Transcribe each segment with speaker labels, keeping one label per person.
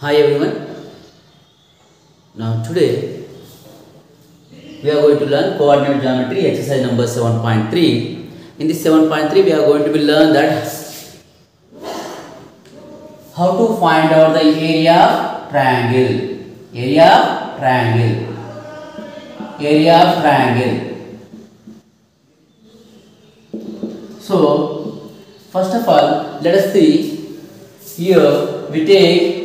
Speaker 1: Hi everyone. Now today we are going to learn coordinate geometry exercise number 7.3. In this 7.3 we are going to be learn that how to find out the area of triangle. Area of triangle. Area of triangle. So first of all let us see here we take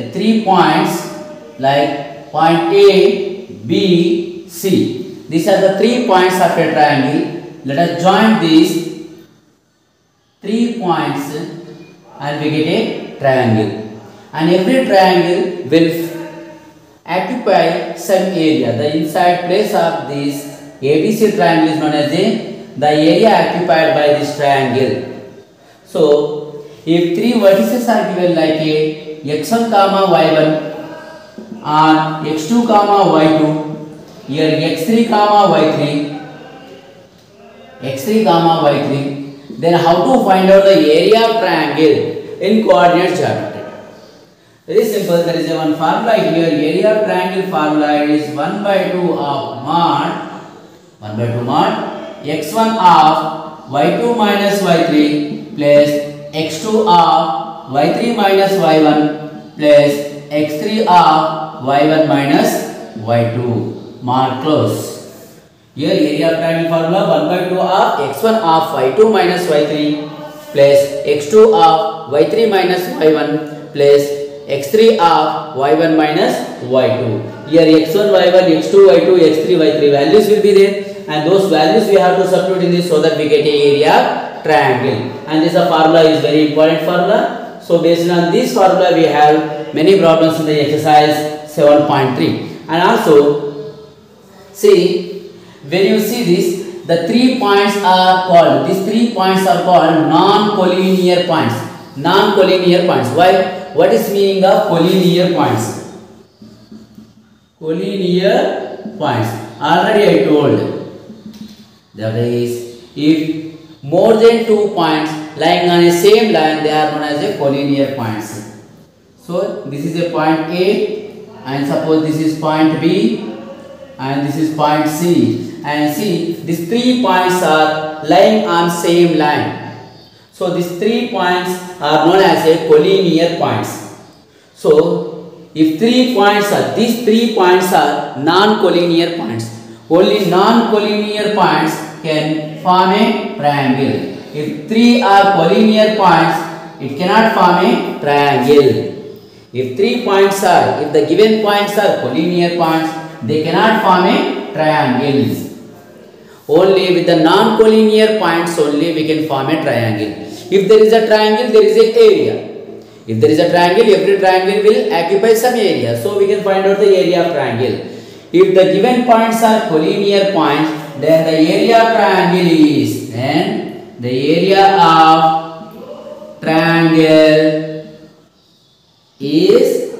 Speaker 1: a three points like point A, B, C. These are the three points of a triangle. Let us join these three points and we get a triangle. And every triangle will occupy some area. The inside place of this ABC triangle is known as the, the area occupied by this triangle. So, if three vertices are given like A, x1 comma y1 and x2 comma y2 here x3 comma y3 x3 comma y3 then how to find out the area of triangle in coordinate geometry very simple there is a one formula here area of triangle formula is 1 by 2 of mod 1 by 2 mod x1 of y2 minus y3 plus x2 of y3 minus y1 plus x3 of y1 minus y2. Mark close. Here area of triangle formula 1 by 2 of x1 of y2 minus y3 plus x2 of y3 minus y1 plus x3 of y1 minus y2. Here x1, y1, x2, y2, x3, y3 values will be there and those values we have to substitute in this so that we get a area triangle and this formula is very important formula so based on this formula we have many problems in the exercise 7.3 and also see when you see this the three points are called these three points are called non-collinear points non-collinear points why what is meaning of collinear points collinear points already I told that is if more than two points lying on a same line they are known as a collinear points. So this is a point A and suppose this is point B and this is point C and see these three points are lying on same line. So these three points are known as a collinear points. So if three points are these three points are non-collinear points. Only non-collinear points can form a triangle. If three are collinear points, it cannot form a triangle. If three points are, if the given points are collinear points, they cannot form a triangle. Only with the non-collinear points only we can form a triangle. If there is a triangle, there is an area. If there is a triangle, every triangle will occupy some area. So we can find out the area of triangle. If the given points are collinear points, then the area of triangle is n the area of triangle is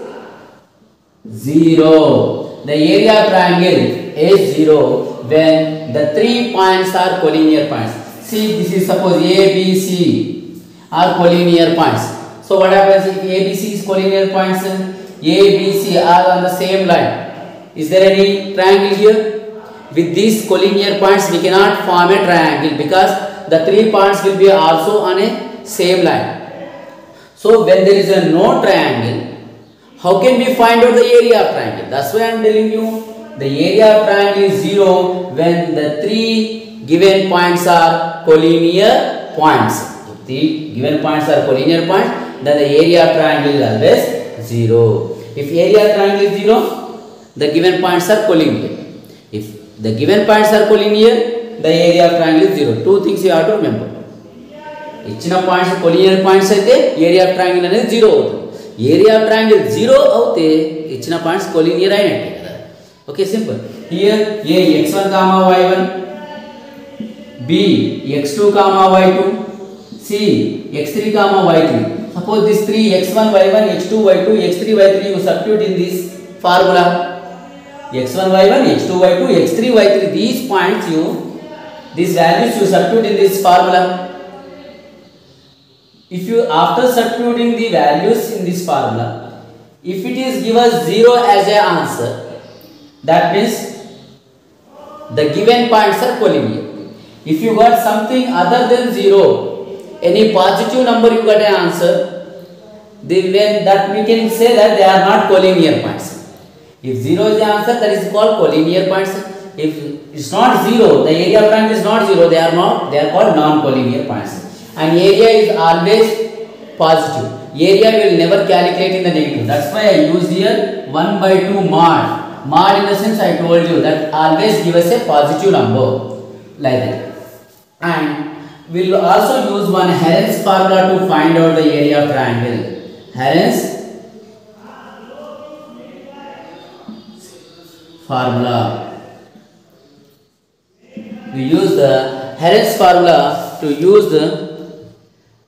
Speaker 1: 0. The area of triangle is 0 when the three points are collinear points. See this is suppose ABC are collinear points. So what happens if ABC is collinear points and ABC are on the same line? Is there any triangle here? With these collinear points we cannot form a triangle because the three points will be also on a same line. So when there is a no triangle, how can we find out the area of triangle? That's why I am telling you the area of triangle is 0 when the three given points are collinear points. If the given points are collinear points, then the area of triangle is always 0. If area of triangle is 0, the given points are collinear. If the given points are collinear, the area of triangle is zero. two things you have to remember Each collinear ఇచ్చిన points the area of triangle is zero. Area of triangle is zero. Triangle zero each ఇచ్చిన points collinear అయినట్టే కదా Okay, simple. Here, a x one comma y one, b x two comma y two, c x three comma y three. suppose this two y two, x three y three. you substitute in this formula x1 y1 x2 y2 x3 y3 these points you These values you substitute in this formula. If you after substituting the values in this formula, if it is given 0 as a answer, that means the given points are collinear. If you got something other than 0, any positive number you got an answer, then that we can say that they are not collinear points. If 0 is the answer, that is called collinear points. If it's not zero. The area of triangle is not zero. They are not. They are called non-collinear points. And area is always positive. Area will never calculate in the negative. That's why I use here 1 by 2 mod. Mod in the sense I told you that always give us a positive number. Like that. And we'll also use one Heron's formula to find out the area of triangle. Heron's formula we use the Heron's formula to use the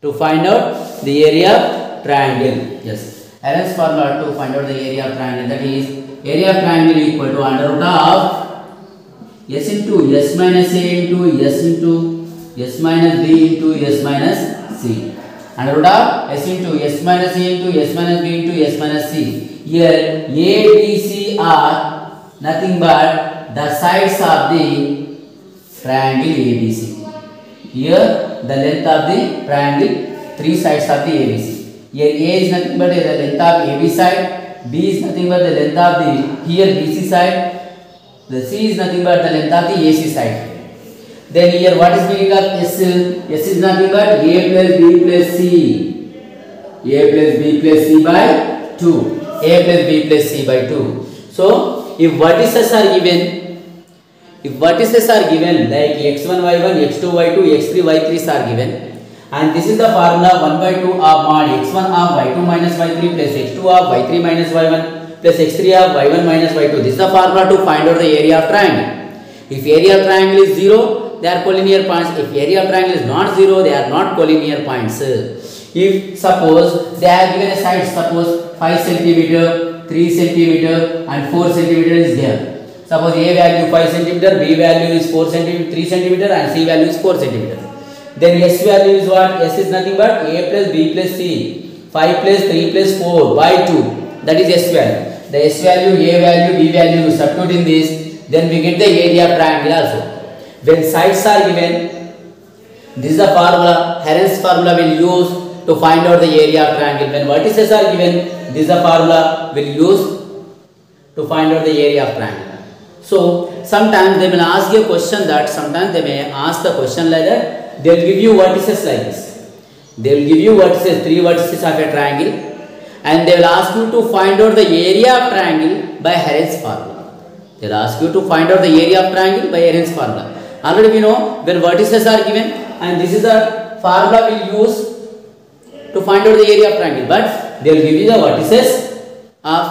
Speaker 1: to find out the area of triangle. Yes, Heron's formula to find out the area of triangle. That is area of triangle equal to under root of s into s minus a into s into s minus b into s minus c. Under root of s into s minus a into s minus b into s minus c. Here a b c are nothing but the sides of the triangle ABC. Here the length of the triangle, three sides of the ABC. Here A is nothing but the length of AB side, B is nothing but the length of the here BC side, the C is nothing but the length of the AC side. Then here what is being got S? S is nothing but A plus B plus C. A plus B plus C by two. A plus B plus C by two. So if vertices are given If vertices are given like x1, y1, x2, y2, x3, y 3 are given and this is the formula 1 by 2 of mod x1 of y2 minus y3 plus x2 of y3 minus y1 plus x3 of y1 minus y2. This is the formula to find out the area of triangle. If area of triangle is 0, they are collinear points. If area of triangle is not 0, they are not collinear points. If suppose they are given a side, suppose 5 centimeter, 3 centimeter and 4 centimeter is there Suppose A value 5 centimeter, B value is 4 centimeter, 3 centimeter, and C value is 4 centimeter. Then S value is what? S is nothing but A plus B plus C. 5 plus 3 plus 4 by 2. That is S value. The S value, A value, B value substitute in this. Then we get the area triangle also. When sides are given, this is the formula. Heron's formula will use to find out the area of triangle. When vertices are given, this is the formula will use to find out the area of triangle. So sometimes they will ask you a question that sometimes they may ask the question like that. They will give you vertices like this. They will give you vertices, three vertices of a triangle and they will ask you to find out the area of triangle by Heron's formula. They will ask you to find out the area of triangle by Heron's formula. Already we know when vertices are given and this is the formula we we'll use to find out the area of triangle but they will give you the vertices of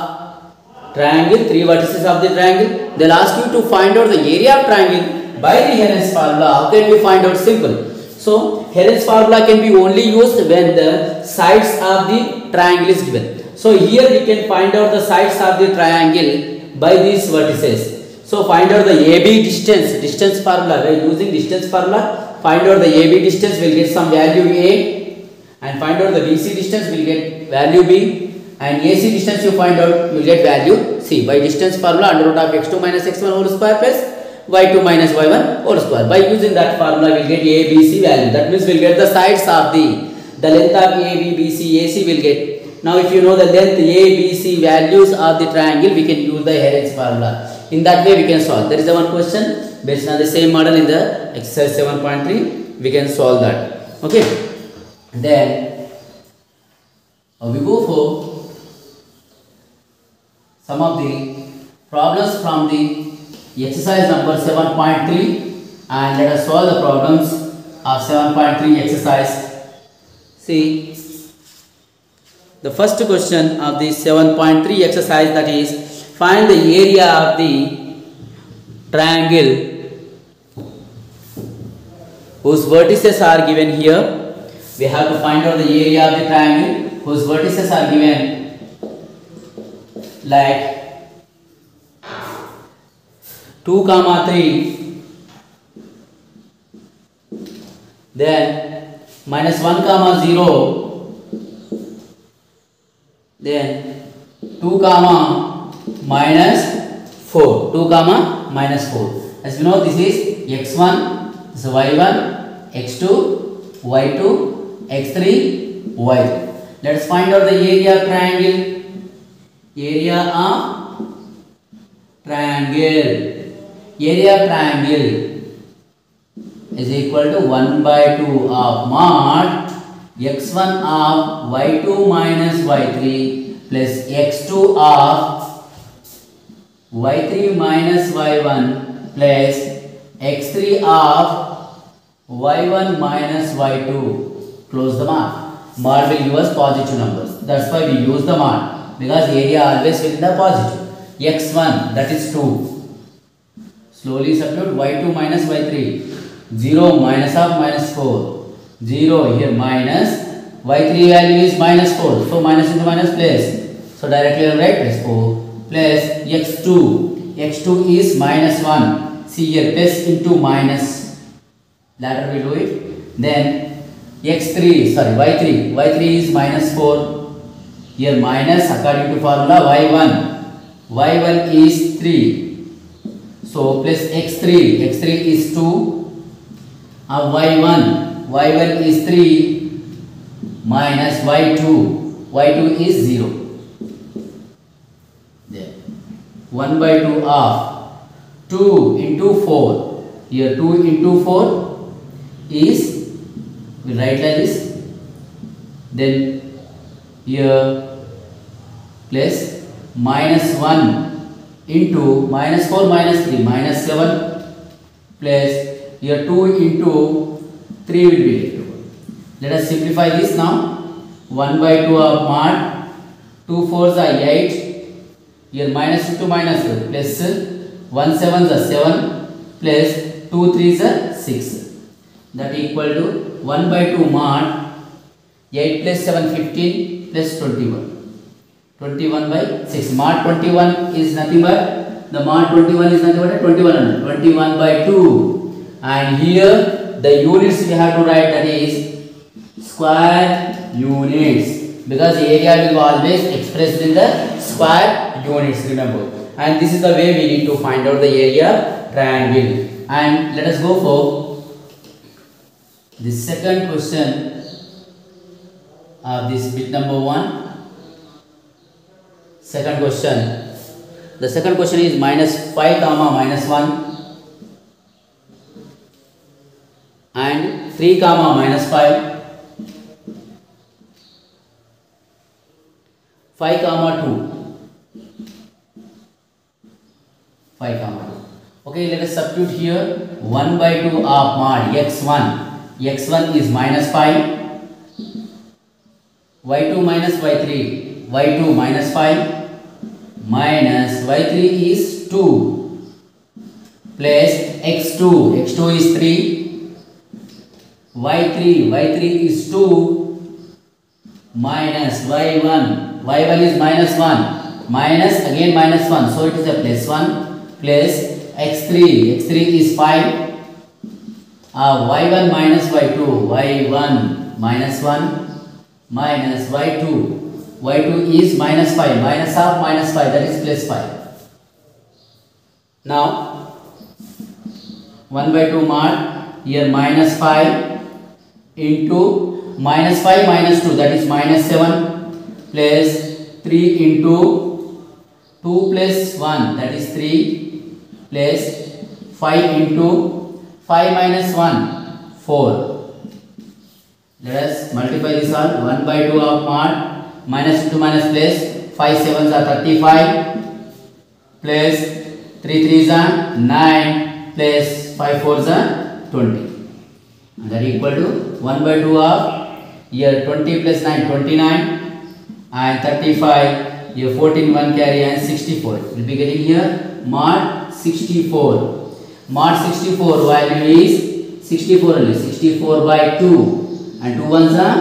Speaker 1: triangle, three vertices of the triangle. They'll ask you to find out the area of triangle by the Heron's formula. How can we find out? Simple. So, Heron's formula can be only used when the sides of the triangle is given. So, here we can find out the sides of the triangle by these vertices. So, find out the AB distance, distance formula, by using distance formula, find out the AB distance, we'll get some value A and find out the BC distance, we'll get value B and AC distance you find out, you get value C. By distance formula under root of x2 minus x1 whole square plus y2 minus y1 whole square. By using that formula, we'll get A, B, C value. That means we'll get the sides of the, the length of A, B, B, C, A, C will get. Now, if you know the length A, B, C values of the triangle, we can use the Heron's formula. In that way, we can solve. There is a one question based on the same model in the exercise 7.3. We can solve that. Okay. Then, uh, we go for some of the problems from the exercise number 7.3 and let us solve the problems of 7.3 exercise. See, the first question of the 7.3 exercise that is find the area of the triangle whose vertices are given here. We have to find out the area of the triangle whose vertices are given like two comma three then minus one comma zero then two comma minus four two comma minus four as you know this is x one y one x two y two x three y let's find out the area triangle area of triangle. Area of triangle is equal to 1 by 2 of mod x1 of y2 minus y3 plus x2 of y3 minus y1 plus x3 of y1 minus y2. Close the mod. Mod will give us positive numbers. That's why we use the mod. because area always will be positive. X one that is two. Slowly substitute y two minus y three. Zero minus of minus four. Zero here minus y three value is minus four. So minus into minus plus. So directly I write plus four plus x two. X two is minus one. See here plus into minus. Later we do it. Then x three sorry y three y three is minus four. Here minus according to formula y1. y1 is 3. So plus x3. x3 is 2. of y1. y1 is 3 minus y2. y2 is 0. There. 1 by 2 of 2 into 4. Here 2 into 4 is, we write like this. Then here plus minus 1 into minus 4 minus 3 minus 7 plus here 2 into 3 will be equal. Let us simplify this now. 1 by 2 are mod 2 4s are 8 here minus 2 minus 2 plus 1 7s are 7 plus 2 3s are 6 that equal to 1 by 2 mod 8 plus 7 15 plus 21. 21 by 6. Mod 21 is nothing but the mod 21 is nothing but 2100. 21 by 2. And here the units we have to write that is square units because the area will always expressed in the square units remember and this is the way we need to find out the area triangle and let us go for the second question uh, this bit number one. Second question. The second question is minus 5 comma minus 1 and 3 comma minus 5, 5 comma 2, 5 comma 2. Okay, let us substitute here 1 by 2 of mod x1. x1 is minus 5 y2 minus y3 y2 minus 5 minus y3 is 2 plus x2 x2 is 3 y3 y3 is 2 minus y1 y1 is minus 1 minus again minus 1 so it is a plus 1 plus x3 x3 is 5 uh, y1 minus y2 y1 minus 1 minus y2. y2 is minus 5. Minus half minus 5 that is plus 5. Now 1 by 2 mod here minus 5 into minus 5 minus 2 that is minus 7 plus 3 into 2 plus 1 that is 3 plus 5 into 5 minus 1 4 Let us multiply this all. One by two of mod minus two minus plus 5 sevens are five plus three threes are nine plus five fours are twenty. And that equal to one by two of here twenty plus nine twenty nine and thirty five here fourteen one carry and 64. We will be getting here mod sixty four Mod sixty four value is sixty four only sixty four by two. and 2 ones are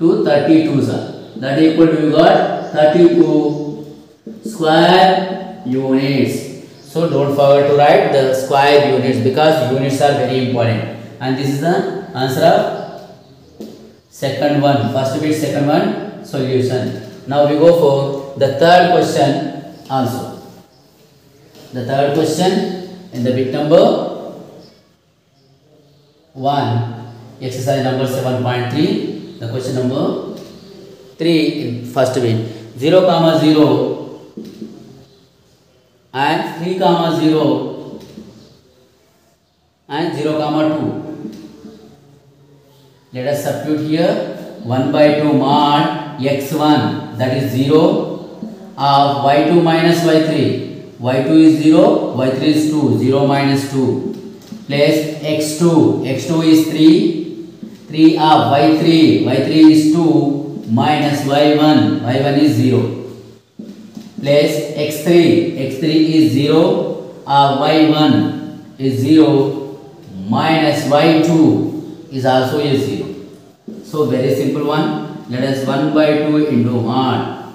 Speaker 1: 2 32s are that equal to you got 32 square units so don't forget to write the square units because units are very important and this is the answer of second one first bit second one solution now we go for the third question also the third question in the bit number 1 exercise number 7.3 the question number 3 in first week 0 comma 0 and 3 comma 0 and 0 comma 2 let us substitute here 1 by 2 mod x1 that is 0 of y2 minus y3 y2 is 0 y3 is 2 0 minus 2 plus x2 x2 is 3 3 of y3, y3 is 2 minus y1, y1 is 0 plus x3, x3 is 0 of y1 is 0 minus y2 is also a 0. So very simple one. Let us 1 by 2 into 1.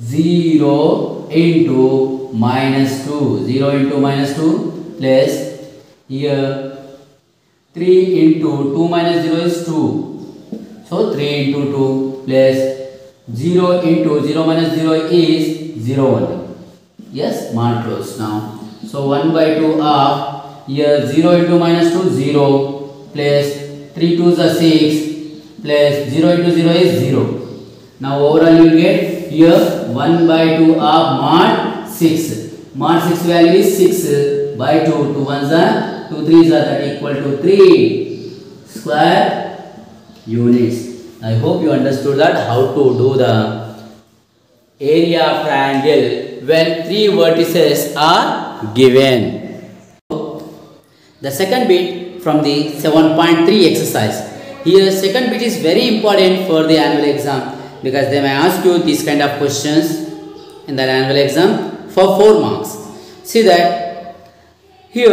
Speaker 1: 0 into minus 2. 0 into minus 2 plus here 3 into 2 minus 0 is 2. So 3 into 2 plus 0 into 0 minus 0 is 0 only. Yes, mark close now. So 1 by 2 of here 0 into minus 2 0 plus 3 2 is 6 plus 0 into 0 is 0. Now overall you will get here 1 by 2 of mod 6. Mod 6 value is 6 by 2 to 1 is 2 3s are that equal to 3 square units. I hope you understood that how to do the area of triangle when three vertices are given. The second bit from the 7.3 exercise. Here second bit is very important for the annual exam because they may ask you these kind of questions in the annual exam for 4 marks. See that here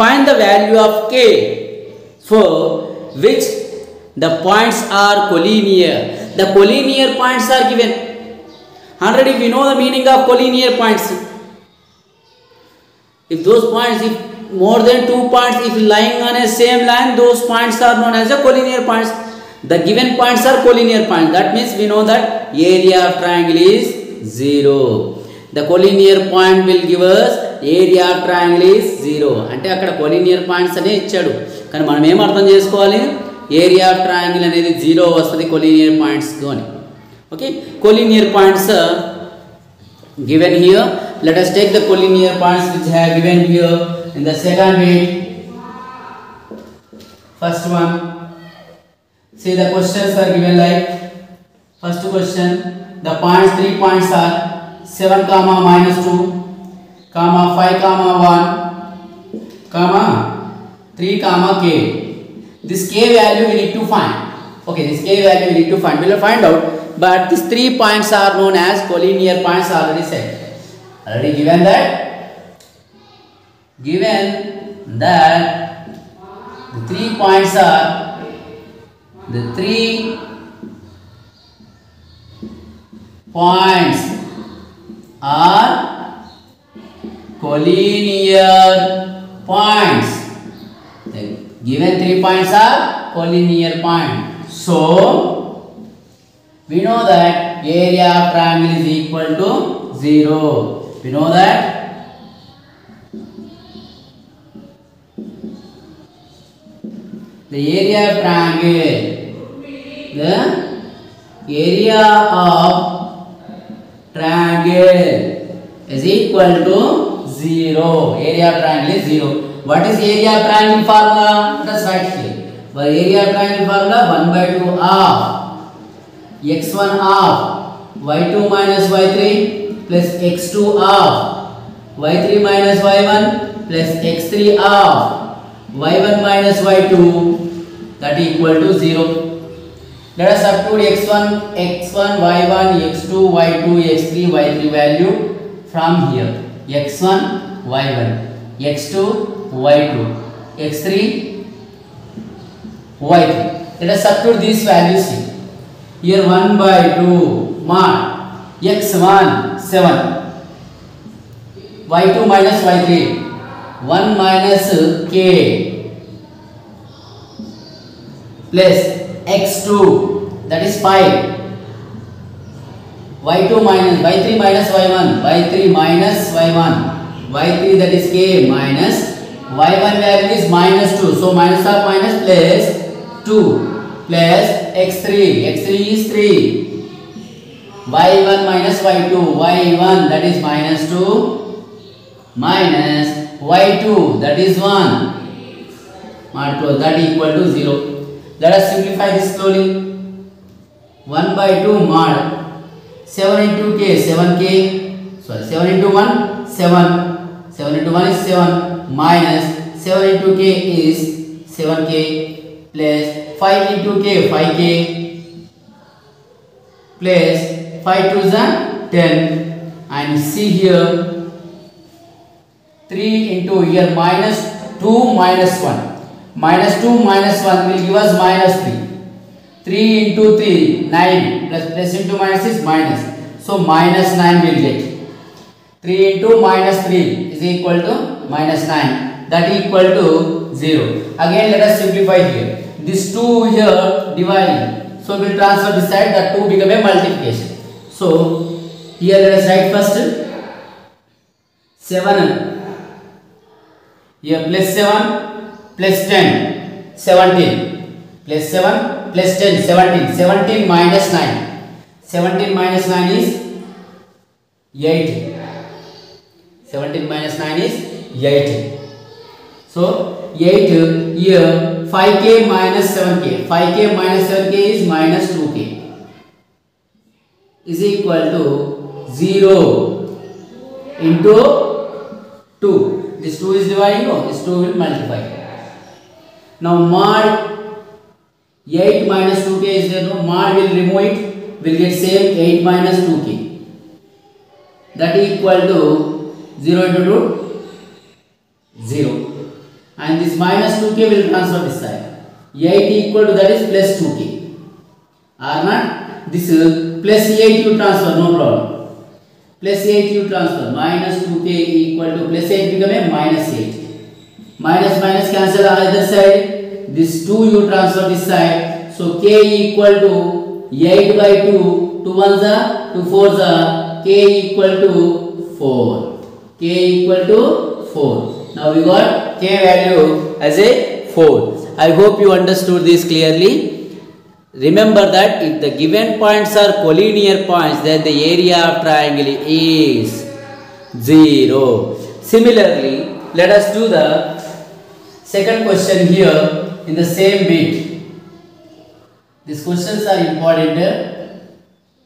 Speaker 1: Find the value of k for which the points are collinear. The collinear points are given. Already we know the meaning of collinear points. If those points, if more than two points, if lying on a same line, those points are known as a collinear points. The given points are collinear points. That means we know that area of triangle is 0. The collinear point will give us area triangle is zero అంటే అక్కడ collinear points అనే ఇచ్చాడు కానీ మనం ఏం అర్థం చేసుకోవాలి area triangle అనేది జీరో వస్తుంది కొలీనియర్ పాయింట్స్కు అని okay collinear points given here let us take the collinear points which have given here in the second first one see the questions are given like first question the points three points are seven comma minus two comma 5 comma 1 comma 3 comma k this k value we need to find okay this k value we need to find we will find out but these three points are known as collinear points already said already given that given that the three points are the three points are collinear points. The given three points are collinear points. So, we know that area of triangle is equal to 0. We know that the area of triangle the area of triangle is equal to zero. Area of triangle is zero. What is area of triangle formula? That's right here. For area of triangle formula one by two half x one half y two minus y three plus x two half y three minus y one plus x three half y one minus y two that equal to zero. Let us substitute x x x one one one y two y two x three y three value from here. X one y one x two y two x three y three let us substitute these values here here 1 by 2 mod x1 7 y2 minus y3 1 minus k plus x2 that is 5 y2 two minus y three minus y one y three minus y one y three that is के minus y one value is minus two so minus of minus plus two plus x three x three is three y one minus y two y one that is minus two minus y two that is one mart two that equal to zero let us simplify this slowly 1 by 2 mod 7 into k 7k sorry 7 into 1 7 7 into 1 is 7 minus 7 into k is 7k plus 5 into k 5k plus 5 to the 10 and see here 3 into here minus 2 minus 1 minus 2 minus 1 will give us minus 3 3 into 3, 9 plus plus into minus is minus. So minus 9 will get. 3 into minus 3 is equal to minus 9. That equal to 0. Again let us simplify here. This 2 here dividing. So we will transfer this side that 2 become a multiplication. So here let us write first 7. Here plus 7 plus 10 17 plus 7 plus 10 17 17 minus 9 17 minus 9 is 18 17 minus 9 is 18 so 8 here 5k minus 7k 5k minus 7k is minus 2k is equal to 0 into 2 this 2 is dividing no this 2 will multiply now mod 8 minus 2k is there no mod will remove it will get same 8 minus 2k that equal to 0 into root 0 and this minus 2k will transfer this side 8 equal to that is plus 2k or not this plus 8 you transfer no problem plus 8 you transfer minus 2k equal to plus 8 become a minus 8 minus minus cancel on either side this 2 you transfer this side. So k equal to 8 by 2, 2 1 za, 2 4 za, k equal to 4. k equal to 4. Now we got k value as a 4. I hope you understood this clearly. Remember that if the given points are collinear points, then the area of triangle is 0. Similarly, let us do the second question here in the same beat. These questions are important.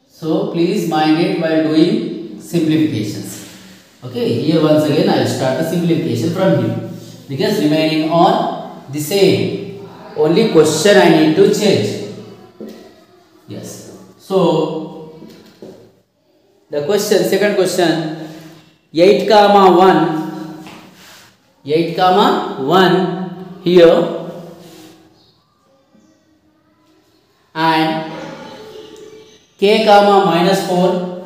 Speaker 1: So please mind it while doing simplifications. Okay, here once again I will start the simplification from here. Because remaining on the same. Only question I need to change. Yes. So the question, second question, 8 comma 1 8 comma 1 here and k comma minus 4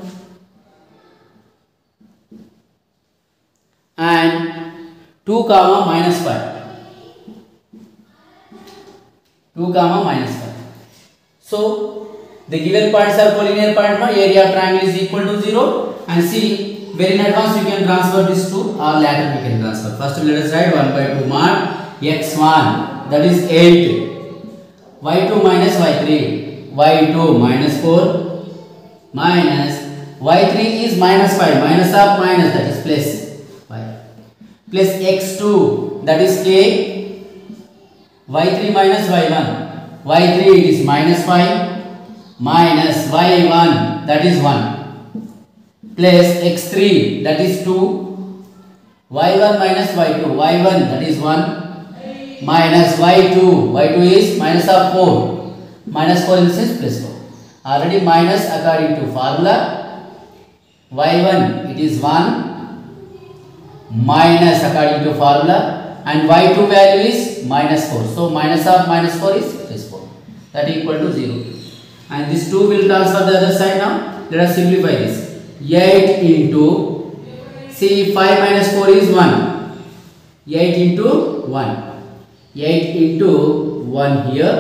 Speaker 1: and 2 comma minus 5 2 comma minus 5 so the given points are collinear point my area of triangle is equal to 0 and see very in advance you can transfer this to or later we can transfer first let us write 1 by 2 mod x1 that is 8 y2 minus y3 y2 minus 4 minus y3 is minus 5 minus of minus that is plus 5 plus x2 that is k y3 minus y1 y3 is minus 5 minus y1 that is 1 plus x3 that is 2 y1 minus y2 y1 that is 1 minus y2. y2 is minus of 4. Minus 4 in the sense plus 4. Already minus according to formula. y1 it is 1 minus according to formula and y2 value is minus 4. So minus of minus 4 is plus 4. That is equal to 0. And this 2 will transfer the other side now. Let us simplify this. 8 into see 5 minus 4 is 1. 8 into 1. 8 into 1 here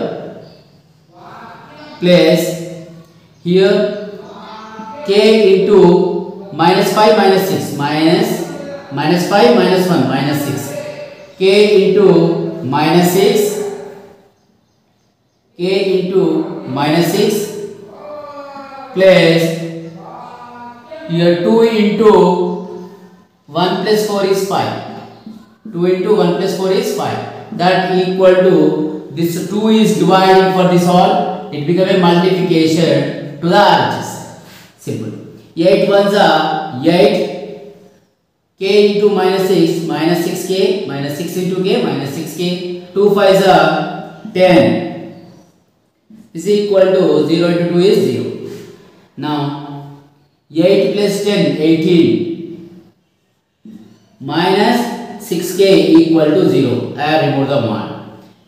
Speaker 1: place here k into minus 5 minus 6 minus minus 5 minus 1 minus 6 k into minus 6 k into minus 6 place here 2 into 1 plus 4 is 5 2 into 1 plus 4 is 5 that equal to this 2 is dividing for this all it become a multiplication to the RHS simple 8 ones are 8 k into minus 6 minus 6k minus 6 into k minus 6k 2 fives are 10 is equal to 0 into 2 is 0 now 8 plus 10 18 minus 6k equal to 0. I have removed the 1.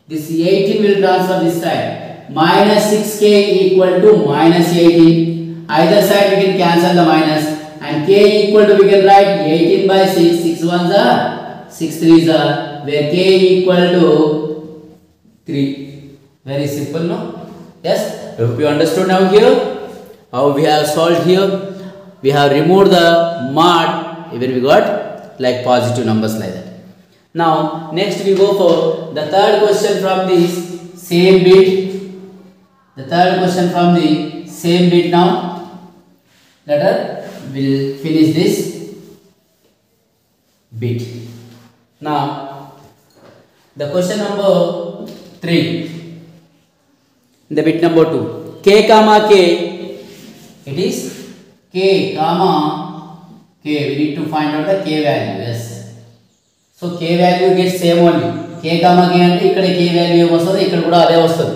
Speaker 1: This 18 will transfer this side. Minus 6k equal to minus 18. Either side we can cancel the minus. And k equal to we can write 18 by 6. 6 ones are 6 threes are. Where k equal to 3. Very simple no? Yes. Hope you understood now here. How we have solved here. We have removed the mod. Even we got like positive numbers like that. Now next we go for the third question from the same bit. The third question from the same bit now. Let us will finish this bit. Now the question number 3. The bit number 2. K comma K. It is K comma K. We need to find out the K value. Yes. So K value get same only K comma కే అంటే ఇక్కడ కే value ఏం వస్తుంది ఇక్కడ కూడా అదే వస్తుంది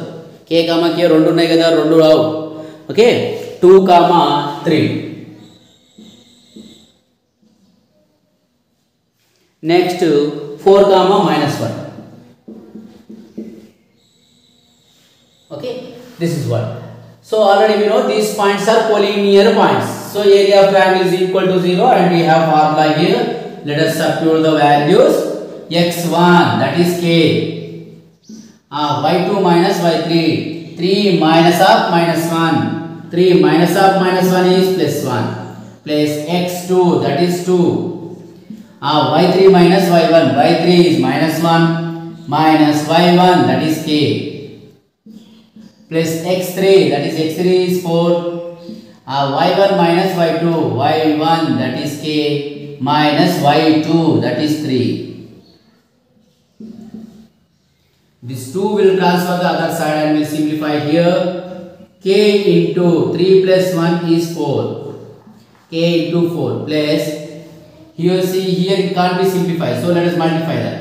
Speaker 1: కే comma కే రెండు ఉన్నాయి కదా రెండు రావు okay two comma three next four comma minus one okay this is one So already we know these points are collinear points. So area of triangle is equal to 0 and we have formula here let us substitute the values x1 that is k uh, y2 minus y3 3 minus of minus 1 3 minus of minus 1 is plus 1 plus x2 that is 2 uh, y3 minus y1 y3 is minus 1 minus y1 that is k plus x3 that is x3 is 4 uh, y1 minus y2 y1 that is k minus y2 that is 3. This 2 will transfer the other side and will simplify here. k into 3 plus 1 is 4. k into 4 plus here see here it can't be simplified so let us multiply that.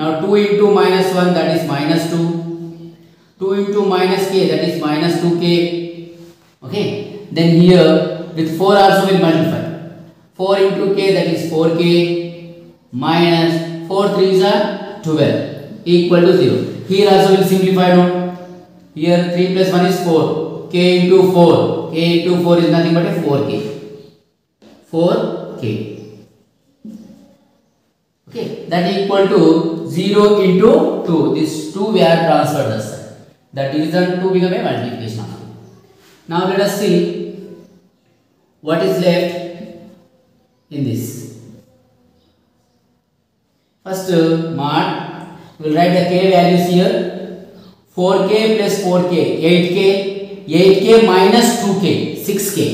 Speaker 1: Now 2 into minus 1 that is minus 2. 2 into minus k that is minus 2k. Okay. Then here with 4 also will multiply. 4 into k that is 4k minus 4 3s are 12 equal to 0. Here also will simplify now. Here 3 plus 1 is 4. k into 4. k into 4 is nothing but a 4k. 4k. Okay, that equal to 0 into 2. This 2 we are transferred side. that division 2 become a multiplication. Now let us see what is left in this. First mod, we will write the k values here. 4k plus 4k, 8k, 8k minus 2k, 6k.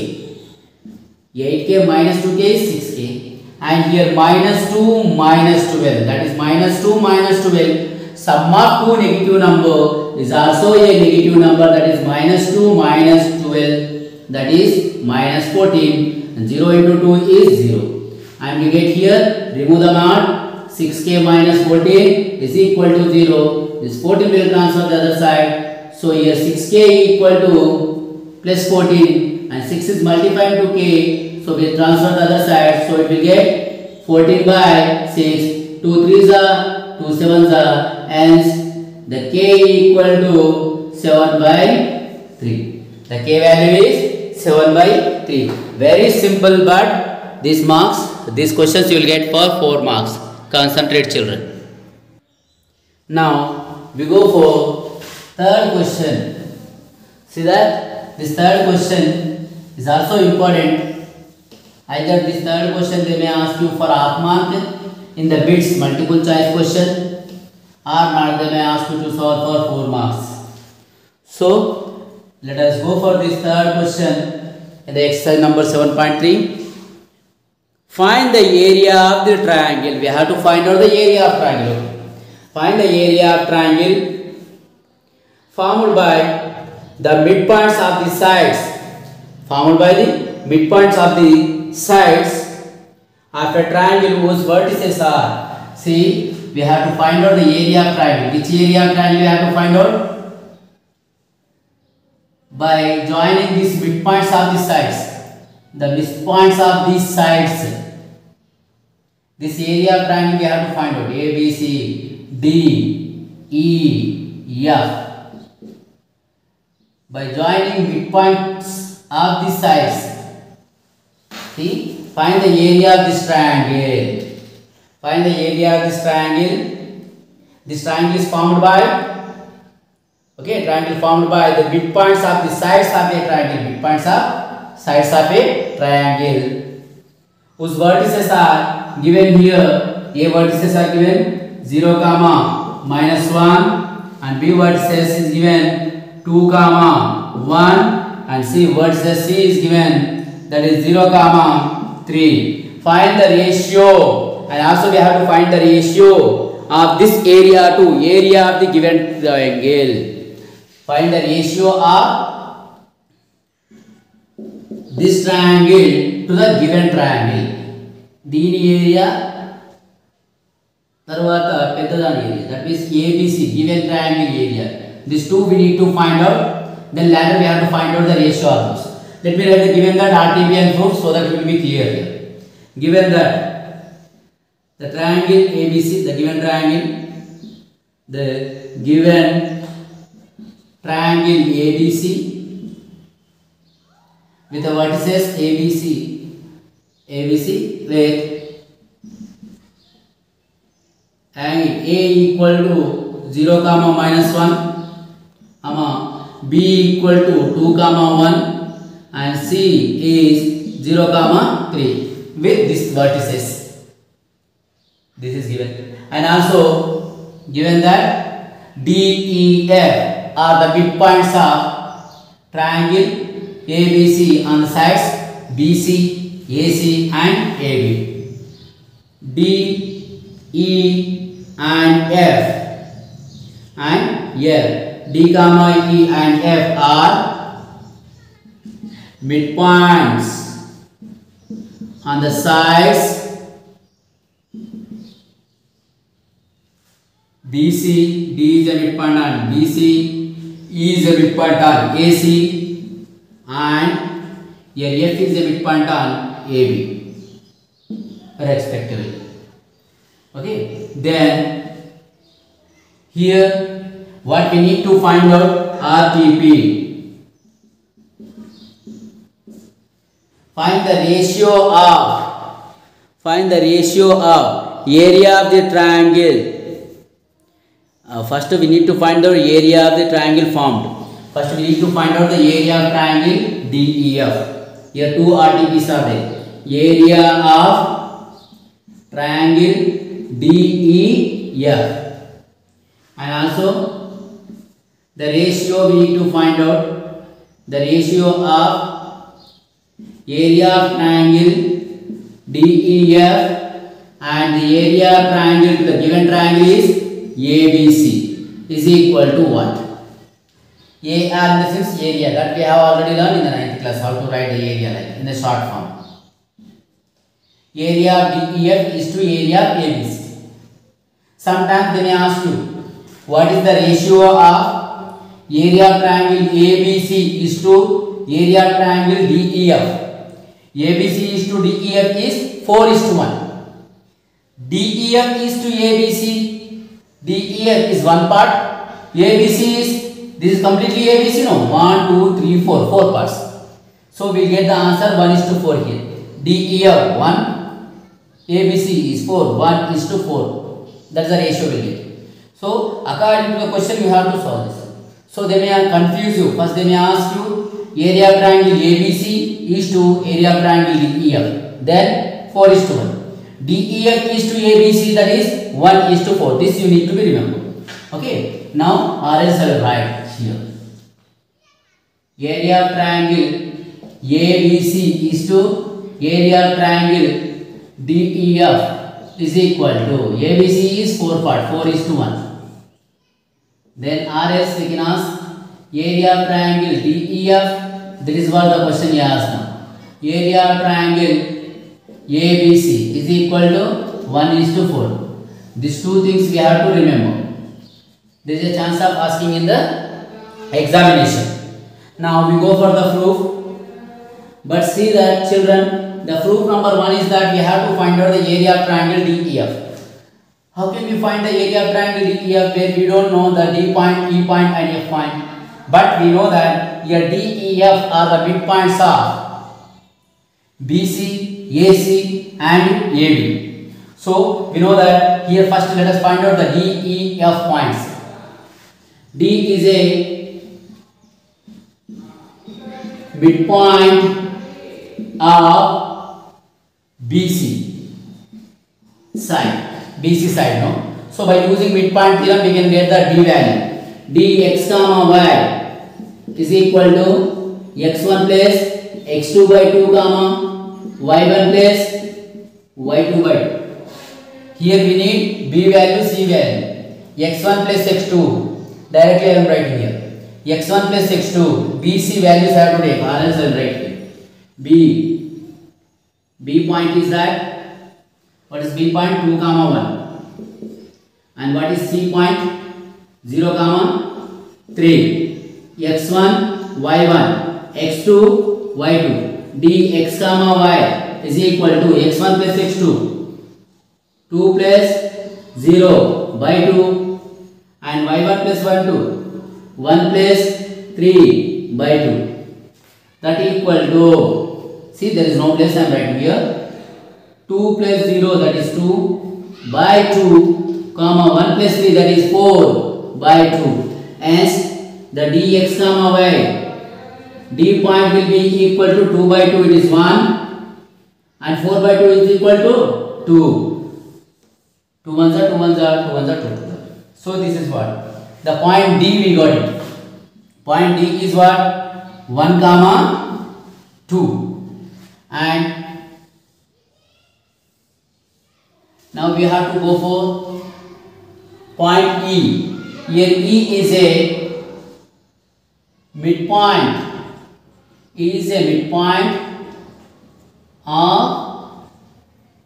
Speaker 1: 8k minus 2k is 6k. And here minus 2 minus 12, that is minus 2 minus 12. Sum of two negative number is also a negative number that is minus 2 minus 12 that is minus 14 and 0 into 2 is 0 and you get here remove the mod 6k minus 14 is equal to 0 this 14 will transfer the other side so here 6k equal to plus 14 and 6 is multiplying to k so we transfer the other side so it will get 14 by 6 2 3s are 2 7s are hence the k equal to 7 by 3 the k value is 7 by 3 very simple but these marks these questions you will get for 4 marks concentrate children now we go for third question see that this third question is also important either this third question they may ask you for half mark in the bits multiple choice question or not they may ask you to solve for 4 marks so let us go for this third question in the exercise number 7.3 find the area of the triangle we have to find out the area of triangle find the area of triangle formed by the midpoints of the sides formed by the midpoints of the sides of a triangle whose vertices are see we have to find out the area of triangle which area of triangle we have to find out by joining these midpoints of the sides. The midpoints of these sides. This area of triangle we have to find out. A, B, C, D, E, F. By joining midpoints of the sides. See, find the area of this triangle. Find the area of this triangle. This triangle is formed by Okay, triangle formed by the midpoints of the sides of a triangle. Midpoints of sides of a triangle. Whose vertices are given here. A vertices are given 0 comma minus 1 and B vertices is given 2 comma 1 and C vertices C is given that is 0 comma 3. Find the ratio and also we have to find the ratio of this area to area of the given triangle. Uh, find the ratio of this triangle to the given triangle. the area Tarvata Pedadan area. That ABC, given triangle area. These two we need to find out. Then later we have to find out the ratio of those. Let me write the given that RTP and proof so that it will be clear. Given that the triangle ABC, the given triangle, the given triangle ABC with the vertices ABC, ABC with angle A equal to 0 comma minus 1, comma B equal to 2 comma 1 and C is 0 comma 3 with these vertices. This is given and also given that DEF are the midpoints of triangle ABC on the sides BC, AC and AB. D, E and F and L. D, D, E, and F are midpoints on the sides BC, D is a midpoint on BC, is a midpoint. on AC and here F is a midpoint. on AB respectively. Okay, then here what we need to find out RTP. Find the ratio of find the ratio of area of the triangle uh, first we need to find the area of the triangle formed. First we need to find out the area of triangle DEF. Here two RTPs are there. Area of triangle DEF and also the ratio we need to find out the ratio of area of triangle DEF and the area of triangle to the given triangle is A B C is equal to what? A and the fixed area that we have already learned in the ninth class how to write the area like in the short form. Area of DEF is to area of ABC. Sometimes they may ask you what is the ratio of area of triangle ABC is to area of triangle DEF. ABC is to DEF is 4 is to 1. DEF is to ABC The ear is one part. ABC is, this is completely ABC no? 1, 2, 3, 4, 4 parts. So we get the answer 1 is to 4 here. The ear 1, ABC is 4, 1 is to 4. That's the ratio we get. So according to the question you have to solve this. So they may confuse you. First they may ask you area of triangle ABC is to area of triangle EF. Then 4 is to 1. DEF is to ABC that is one is to four. This you need to be remember. Okay. Now RS I'll write here. Area of triangle ABC is to area of triangle DEF is equal to ABC is four part four is to one. Then RS we can ask area of triangle DEF that is what the question you asked now. Area of triangle ABC is equal to 1 is to 4. These two things we have to remember. There is a chance of asking in the examination. Now we go for the proof. But see that children, the proof number 1 is that we have to find out the area of triangle DEF. How can we find the area of triangle DEF where we don't know the D point, E point and F point. But we know that your DEF are the midpoints of BC, AC and AB. So we know that here first let us find out the DEF points. D is a midpoint of BC side, BC side no. So by using midpoint theorem we can get the D value. dx comma y is equal to x1 plus x2 by 2 comma y1 plus y2 by here we need b value c value x1 plus x2 directly I am writing here x1 plus x2 b c values I have to take balance and write here b b point is that what is b point 2 comma 1 and what is c point 0 comma 3 x1 y1 x2 y2 dx comma y is equal to x1 plus x2 2 plus 0 by 2 and y1 plus 1 2 1 plus 3 by 2 that equal to see there is no place I am writing here 2 plus 0 that is 2 by 2 comma 1 plus 3 that is 4 by 2 hence the dx comma y D point will be equal to 2 by 2 it is 1 and 4 by 2 is equal to 2. 2 ones are 2 ones are 2 ones are 2. So this is what? The point D we got it. Point D is what? 1 comma 2 and now we have to go for point E. Here E is a midpoint is a midpoint of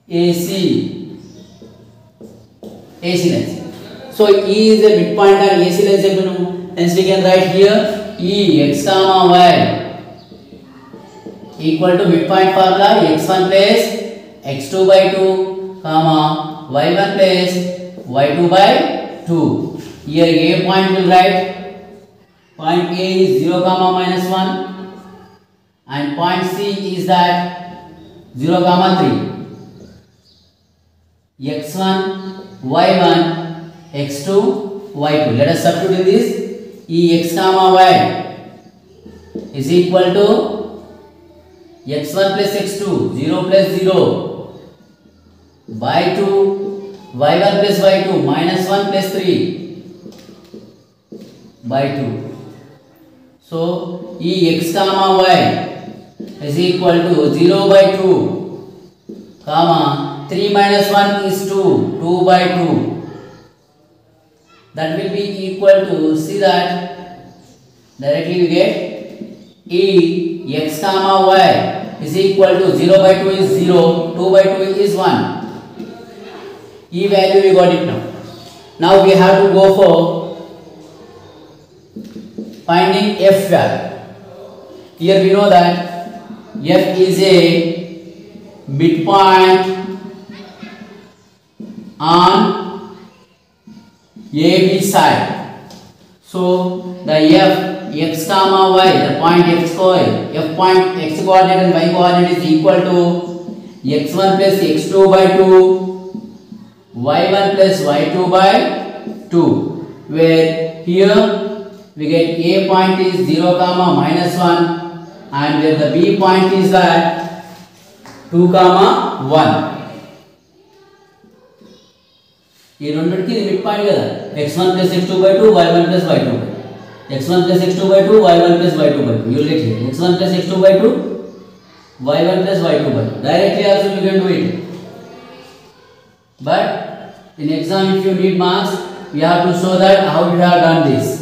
Speaker 1: AC. AC length. So E is a midpoint of AC length. Then we can write here E x comma y equal to midpoint formula x1 plus two by two comma y y1 plus two by two. Here A point will write point A is zero comma minus one. and point C is that 0 comma 3 x1 y1 x2 y2 let us substitute in this e x comma y is equal to x1 plus x2 0 plus 0 by 2 y1 plus y2 minus 1 plus 3 by 2 so e x comma y is equal to 0 by 2 comma 3 minus 1 is 2 2 by 2 that will be equal to see that directly we get e x comma y is equal to 0 by 2 is 0 2 by 2 is 1 e value we got it now now we have to go for finding f value here we know that F is a midpoint on AB side. So the F, x comma y, the point x F point x coordinate and y coordinate is equal to x1 plus x2 by 2, y1 plus y2 by 2 where here we get a point is 0 comma minus 1 and where the B point is at two comma one. ये रोंडर की limit पाई गया था x1 plus x2 by 2 y1 plus y2 by x1 plus x2 by 2 y1 plus y2 by 2 you लिख here x1 plus x2 by 2 y1 plus y2 by 2 directly also you can do it but in exam if you need marks you have to show that how you have done this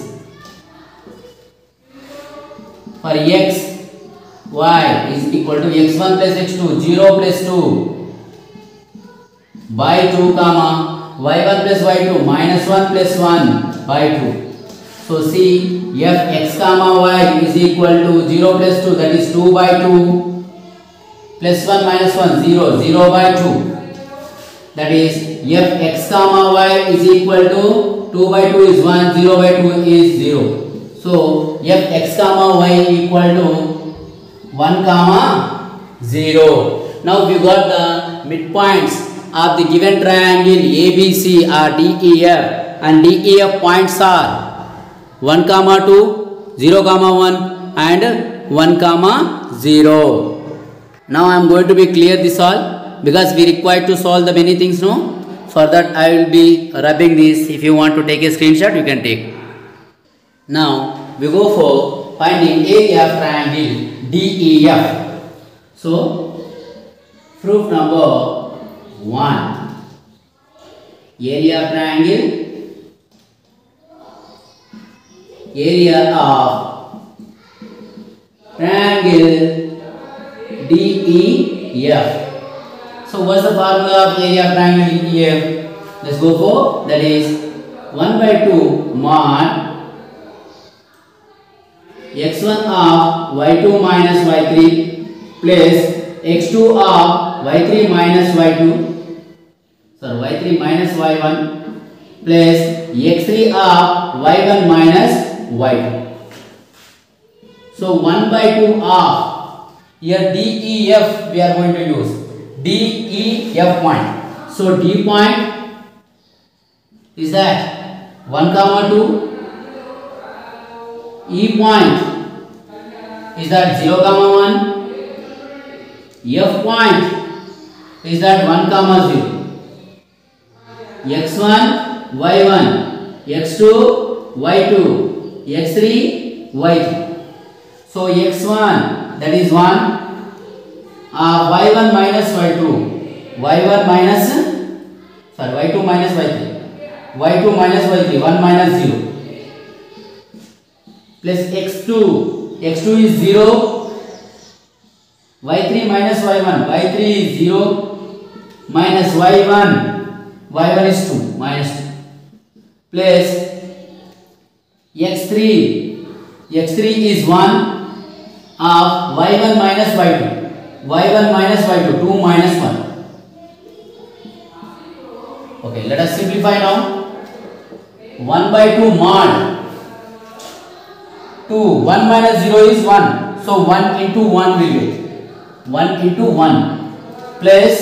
Speaker 1: for x y is equal to x1 plus x2 zero plus two by two comma y1 plus y2 minus one plus one by two. so see f x comma y is equal to zero plus two that is two by two plus one minus one zero zero by two. that is f x comma y is equal to two by two is one zero by two is zero. so f x comma y equal to 1 comma 0. Now we got the midpoints of the given triangle ABC or DEF and DEF points are 1 comma 2, 0 comma 1 and 1 comma 0. Now I am going to be clear this all because we require to solve the many things no. For that I will be rubbing this if you want to take a screenshot you can take. Now we go for finding area of triangle DEF. So, proof number 1. Area of triangle. Area of triangle DEF. So, what's the formula of area of triangle DEF? Let's go for that is 1 by 2 mod x1 of y2 minus y3 plus x2 of y3 minus y2 sorry y3 minus y1 plus x3 of y1 minus y2 so 1 by 2 of here def we are going to use def point so d point is that 1 comma 2 E point is that zero comma one. F point is that one comma zero. X X one, one, Y two, Y two, X three, Y three. So X one that is one. Ah, uh, Y one minus Y two. Y one minus, sorry Y two minus Y three. Y two minus Y three. One minus zero. plus x2 x2 is 0 y3 minus y1 y3 is 0 minus y1 y1 is 2 minus 2 plus x3 x3 is 1 of y1 minus y2 y1 minus y2 2 minus 1 okay let us simplify now
Speaker 2: 1 by 2 mod
Speaker 1: 2. 1 minus 0 is 1. So 1 into 1 will get. 1 into 1 plus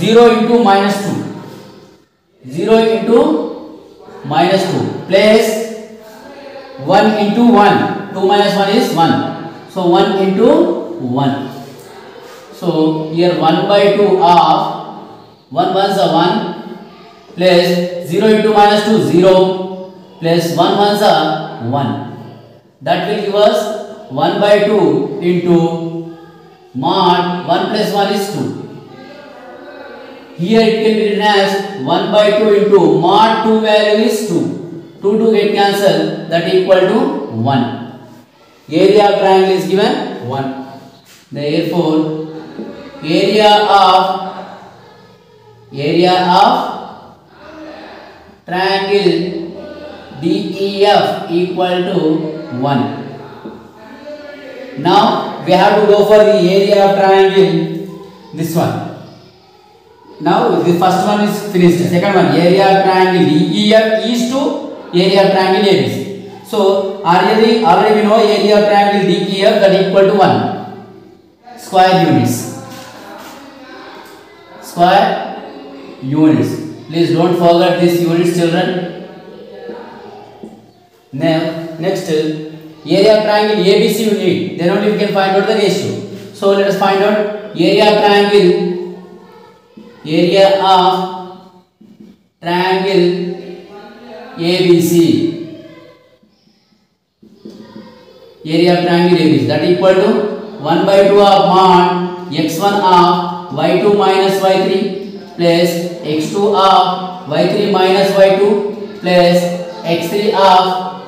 Speaker 1: 0 into minus 2. 0 into minus 2 plus 1 into 1. 2 minus 1 is 1. So 1 into 1. So here 1 by 2 of 1 ones a 1 plus 0 into minus 2 0 plus 1 ones a 1. That will give us 1 by 2 into mod 1 plus 1 is 2. Here it can be written as 1 by 2 into mod 2 value is 2. 2 to get cancel that equal to 1. Area of triangle is given 1. Therefore, area of area of triangle DEF equal to 1. Now we have to go for the area of triangle, this one. Now the first one is finished, second one area of triangle DEF is to area of triangle ABC. So already, already we know area of triangle DEF that equal to 1 square units. Square units. Please don't forget these units children. Now, next, area of triangle ABC we need. Then only we can find out the ratio. So, let us find out area of triangle. Area of triangle ABC. Area of triangle ABC. That equal to one by two of mod x one of y two minus y three plus x two of y three minus y two plus x three of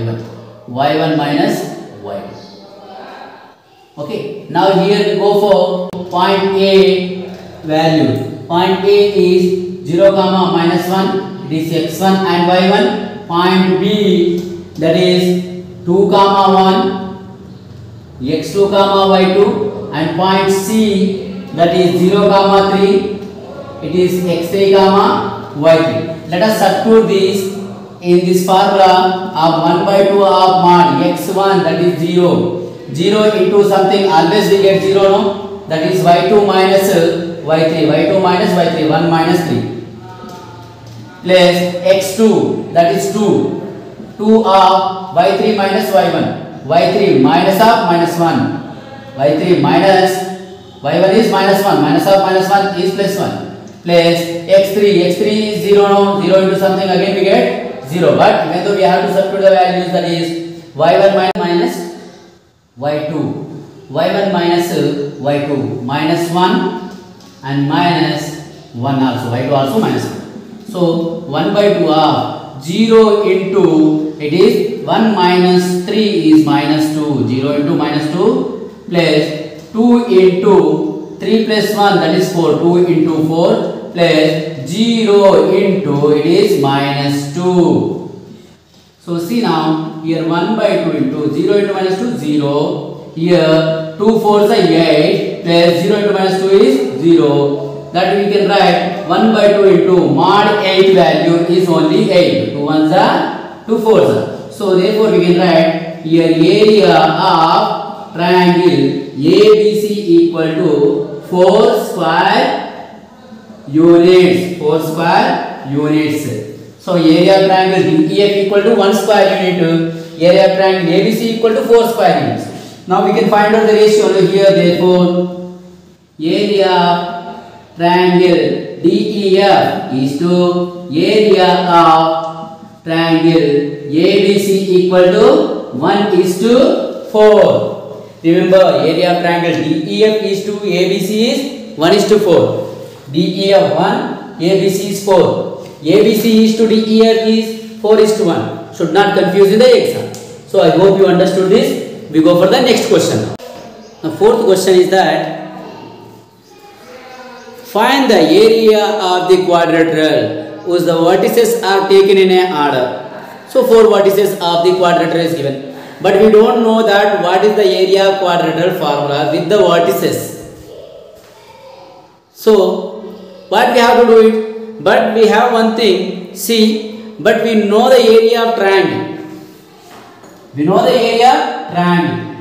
Speaker 1: ಐವತ್ತು y one minus y okay ನಾವು here go for point A value point A is zero comma minus one it is x one and y one point B that is two comma one x two comma y two and point C that is zero comma three it is x3 gamma y3 let us substitute these in this formula of 1 by 2 of mod x1 that is 0 0 into something always we get 0 no that is y2 minus y3 uh, y2 minus y3 1 minus 3 plus x2 that is 2 2 of y3 minus y1 y3 minus of minus 1 y3 minus y1 is minus 1 minus of minus 1 is plus 1 plus x3 x3 is 0 no 0 into something again we get 0. But whether we have to substitute the values that is y1 minus y2, y1 minus y2, minus 1 and minus 1 also, y2 also minus 1. So 1 by 2 are 0 into, it is 1 minus 3 is minus 2, 0 into minus 2 plus 2 into 3 plus 1 that is 4, 2 into 4 plus 0 into it is minus 2. So see now here 1 by 2 into 0 into minus 2 0. Here 2 4 is 8 plus 0 into minus 2 is 0. That we can write 1 by 2 into mod 8 value is only 8. 2 are 2 4s So therefore we can write here area of triangle ABC equal to 4 square units 4 square units so area of triangle DEF equal to 1 square unit area of triangle ABC equal to 4 square units now we can find out the ratio here therefore area of triangle DEF is to area of triangle ABC equal to 1 is to 4 remember area of triangle DEF is to ABC is 1 is to 4 DE of 1, ABC is 4. ABC is to DE is 4 is to 1. Should not confuse in the exam. So I hope you understood this. We go for the next question The fourth question is that find the area of the quadrilateral whose the vertices are taken in an order. So four vertices of the quadrilateral is given. But we don't know that what is the area of quadrilateral formula with the vertices. So what we have to do it? But we have one thing, see, but we know the area of triangle. We know the area triangle.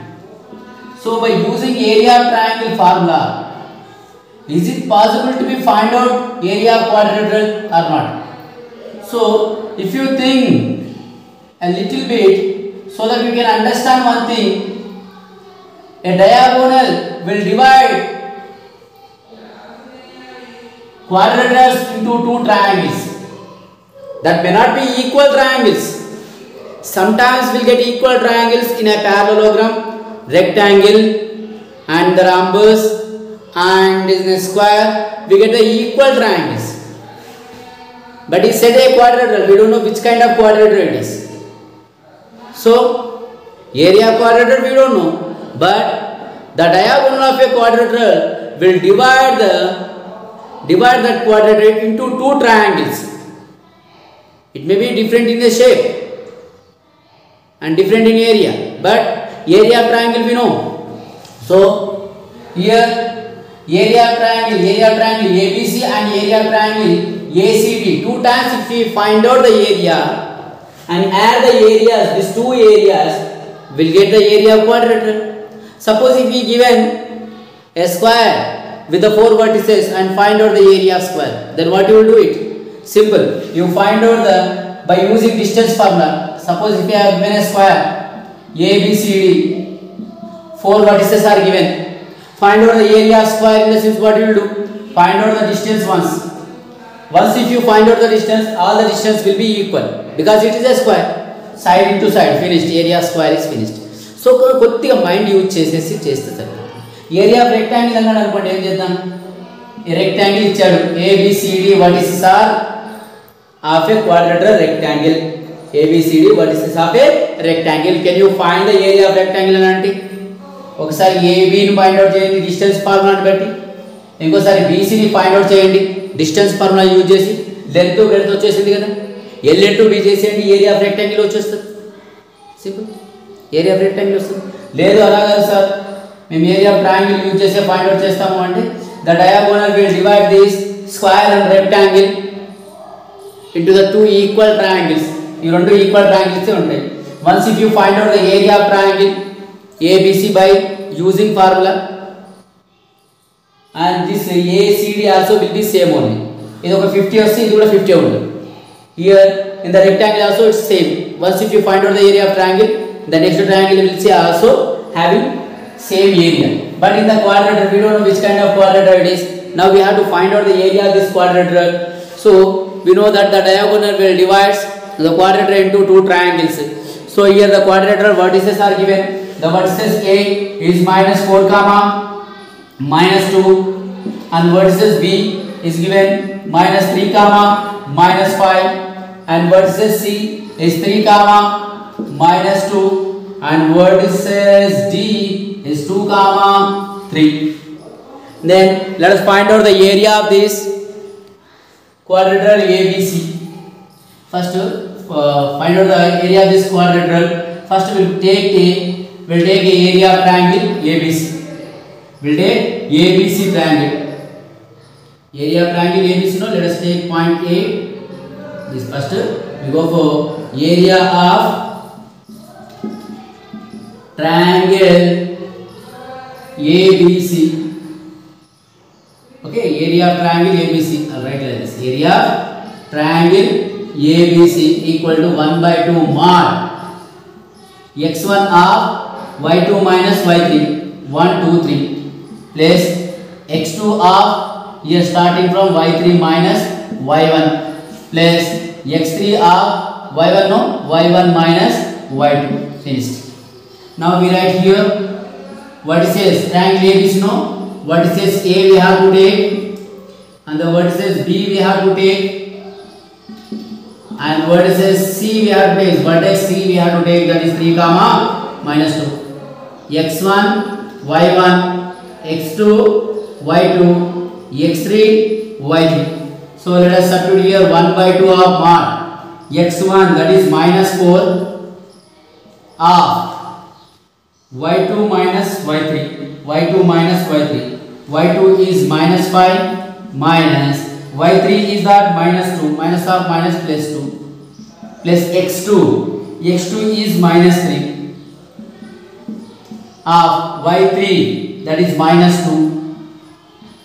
Speaker 1: So by using area of triangle formula, is it possible to be find out area of quadrilateral or not? So if you think a little bit so that you can understand one thing, a diagonal will divide quadrators into two triangles that may not be equal triangles sometimes we'll get equal triangles in a parallelogram rectangle and the rhombus and in a square we get the equal triangles but he said a quadrilateral we don't know which kind of quadrilateral it is so area quadrilateral we don't know but the diagonal of a quadrilateral will divide the divide that quadrilateral into two triangles. It may be different in the shape and different in area, but area of triangle we know. So here area of triangle, area of triangle ABC and area of triangle ACD. Two times if we find out the area and add the areas, these two areas, will get the area of quadrature. Suppose if we given a square with the four vertices and find out the area square. Then what you will do it? Simple. You find out the by using distance formula. Suppose if you have given a square A B C D, four vertices are given. Find out the area square in the sense what you will do? Find out the distance once. Once if you find out the distance, all the distance will be equal because it is a square. Side into side finished. Area square is finished. So కొద్దిగా mind use చేసేసి చేస్తే సరిపోతుంది area of rectangle అన్నాడు అనుకోండి ఏం చేద్దాం rectangle ఇచ్చాడు A B C D what is sir of a quadrilateral rectangle A B C D what is of a rectangle can you find the area of rectangle అలాంటి ఒకసారి ఏబీని అవుట్ చేయండి డిస్టెన్స్ ఫార్ములాని బట్టి ఇంకోసారి బీసీని అవుట్ చేయండి డిస్టెన్స్ ఫార్ములా యూజ్ చేసి లెంత్ బ్రెడ్త్ వచ్చేసింది కదా ఎల్ ఇంటూ బి చేసేయండి ఏరియా ఆఫ్ రెక్టాంగిల్ వచ్చేస్తుంది సింపుల్ ఏరియా ఆఫ్ రెక్టాంగిల్ వస్తుంది లేదు కాదు సార్ మేము ఏరియా ట్రయాంగిల్ యూజ్ చేసే పాయింట్ అవుట్ చేస్తాము అంటే the diagonal will divide this square and rectangle into the two equal triangles ఈ రెండు ఈక్వల్ ట్రయాంగిల్స్ ఉంటాయి once if you find out the area of triangle ABC by using formula and this ACD also will be same only ఇది ఒక fifty వస్తే ఇది కూడా fifty ఉంటుంది here in the rectangle also it's same once if you find out the area of the next triangle will see also having same area. But in the quadrilateral we don't know which kind of quadrilateral it is. Now we have to find out the area of this quadrilateral. So we know that the diagonal will divide the quadrilateral into two triangles. So here the quadrilateral vertices are given. The vertices A is minus 4 comma minus 2 and vertices B is given minus 3 comma minus 5 and vertices C is 3 comma minus 2 and vertices D is 2 comma 3. Then let us find out the area of this quadrilateral ABC. First uh, find out the area of this quadrilateral. First we will take a we will take a area of triangle ABC. We will take ABC triangle. Area of triangle ABC no let us take point A. This first we go for area of triangle ABC. Okay, area of triangle ABC. I'll write like this. Area of triangle ABC equal to one by two mod x one of y two minus y three one two three plus x two of here starting from y three minus y one plus x three of y one no y one minus y two finished. Now we write here vertices triangle ABC no vertices A we have to take and the vertices B we have to take and vertices C we have to take vertex C we have to take that is 3 comma minus 2 x1 y1 x2 y2 x3 y3 so let us substitute here 1 by 2 of mod x1 that is minus 4 of y2 minus y3 y2 minus y3 y2 is minus 5 minus y3 is that minus 2 minus of minus plus 2 plus x2 x2 is minus 3 of y3 that is minus 2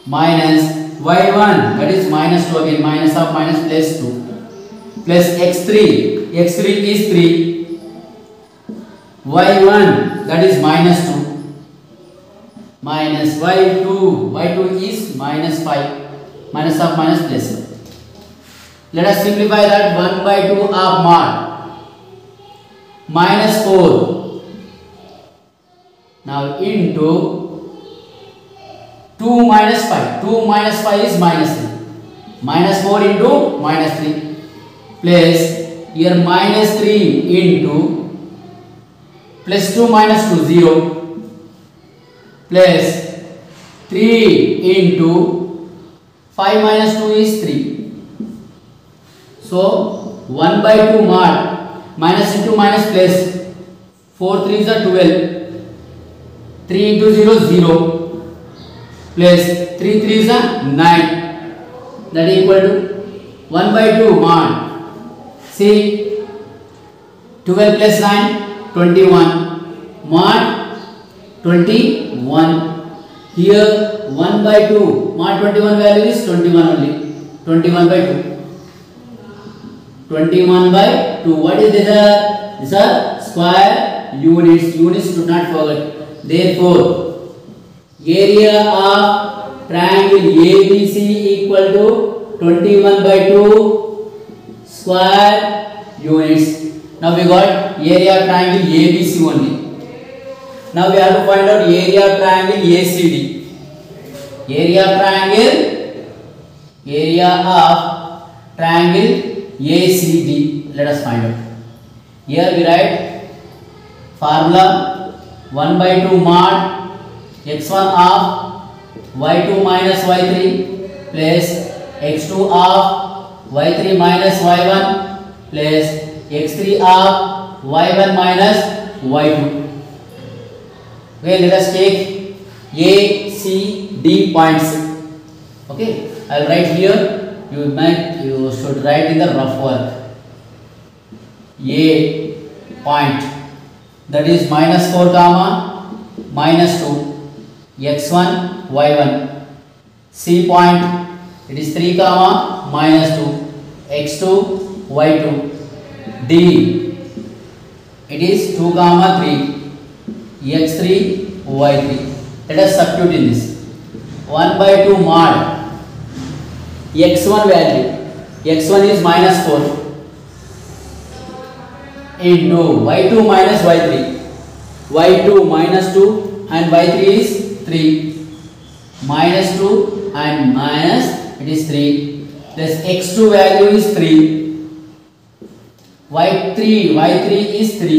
Speaker 1: minus y1 that is minus 2 again minus of minus plus 2 plus x3 x3 is 3 y1 that is minus 2 minus y2 y2 is minus 5 minus of minus plus let us simplify that 1 by 2 of mod minus 4 now into 2 minus 5 2 minus 5 is minus 3 minus 4 into minus 3 plus here minus 3 into plus 2 minus 2 0 plus 3 into 5 minus 2 is 3 so 1 by 2 mod minus into minus plus 4 3 is 12 3 into 0 0 plus 3 3 is 9 that is equal to 1 by 2 mod see 12 plus 9 21 mod 21 here 1 by 2 mod 21 value is 21 only 21 by 2 21 by 2 what is this are these square units units do not forget therefore area of triangle abc equal to 21 by 2 square units Now we got area of triangle ABC only. Now we have to find out area of triangle ACD. Area of triangle, area of triangle ACD. Let us find out. Here we write formula 1 by 2 mod x1 of y2 minus y3 plus x2 of y3 minus y1 plus x3 of y1 minus y2. Okay, let us take A, C, D points. Okay, I will write here. You might you should write in the rough work. A point that is minus 4 comma minus 2 x1 y1 c point it is 3 comma minus 2 x2 y2 D. It is 2 gamma 3 x3 y3. Let us substitute in this. 1 by 2 mod x1 value. x1 is minus 4 into y2 minus y3. y2 minus 2 and y3 is 3. Minus 2 and minus it is 3. This x2 value is 3 y3 y3 is 3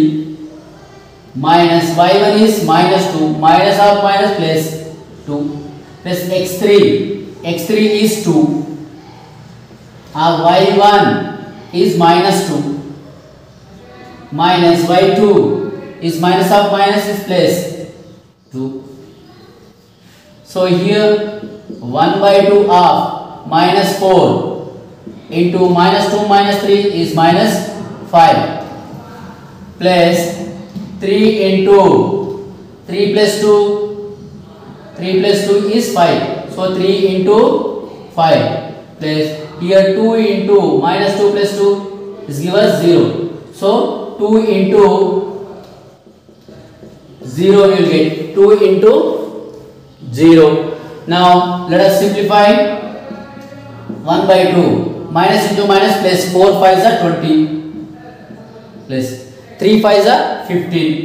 Speaker 1: minus y1 is minus 2 minus of minus plus 2 plus x3 x3 is 2 our y1 is minus 2 minus y2 is minus of minus is plus 2 so here 1 by 2 of minus 4 into minus 2 minus 3 is minus 5 plus 3 into 3 plus 2 3 plus 2 is 5 so 3 into 5 plus here 2 into minus 2 plus 2 is give us 0 so 2 into 0 will get 2 into 0 now let us simplify 1 by 2 minus into minus plus 4 5 is 20 plus 3 5 is 15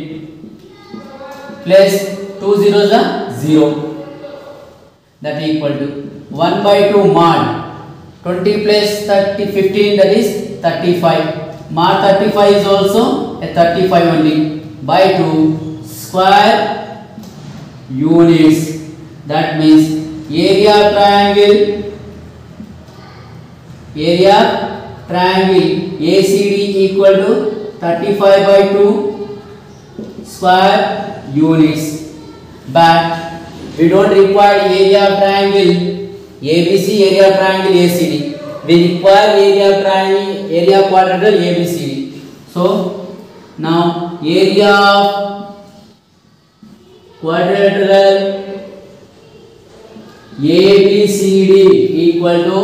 Speaker 1: plus 2 0 is 0 that equal to 1 by 2 mod 20 plus 30 15 that is 35 mod 35 is also a 35 only by 2 square units that means area triangle area triangle ACD equal to 35 by 2 square units but we don't require area of triangle ABC area of triangle ACD we require area of triangle area of quadrangle ABCD so now area of quadrangle ABCD equal to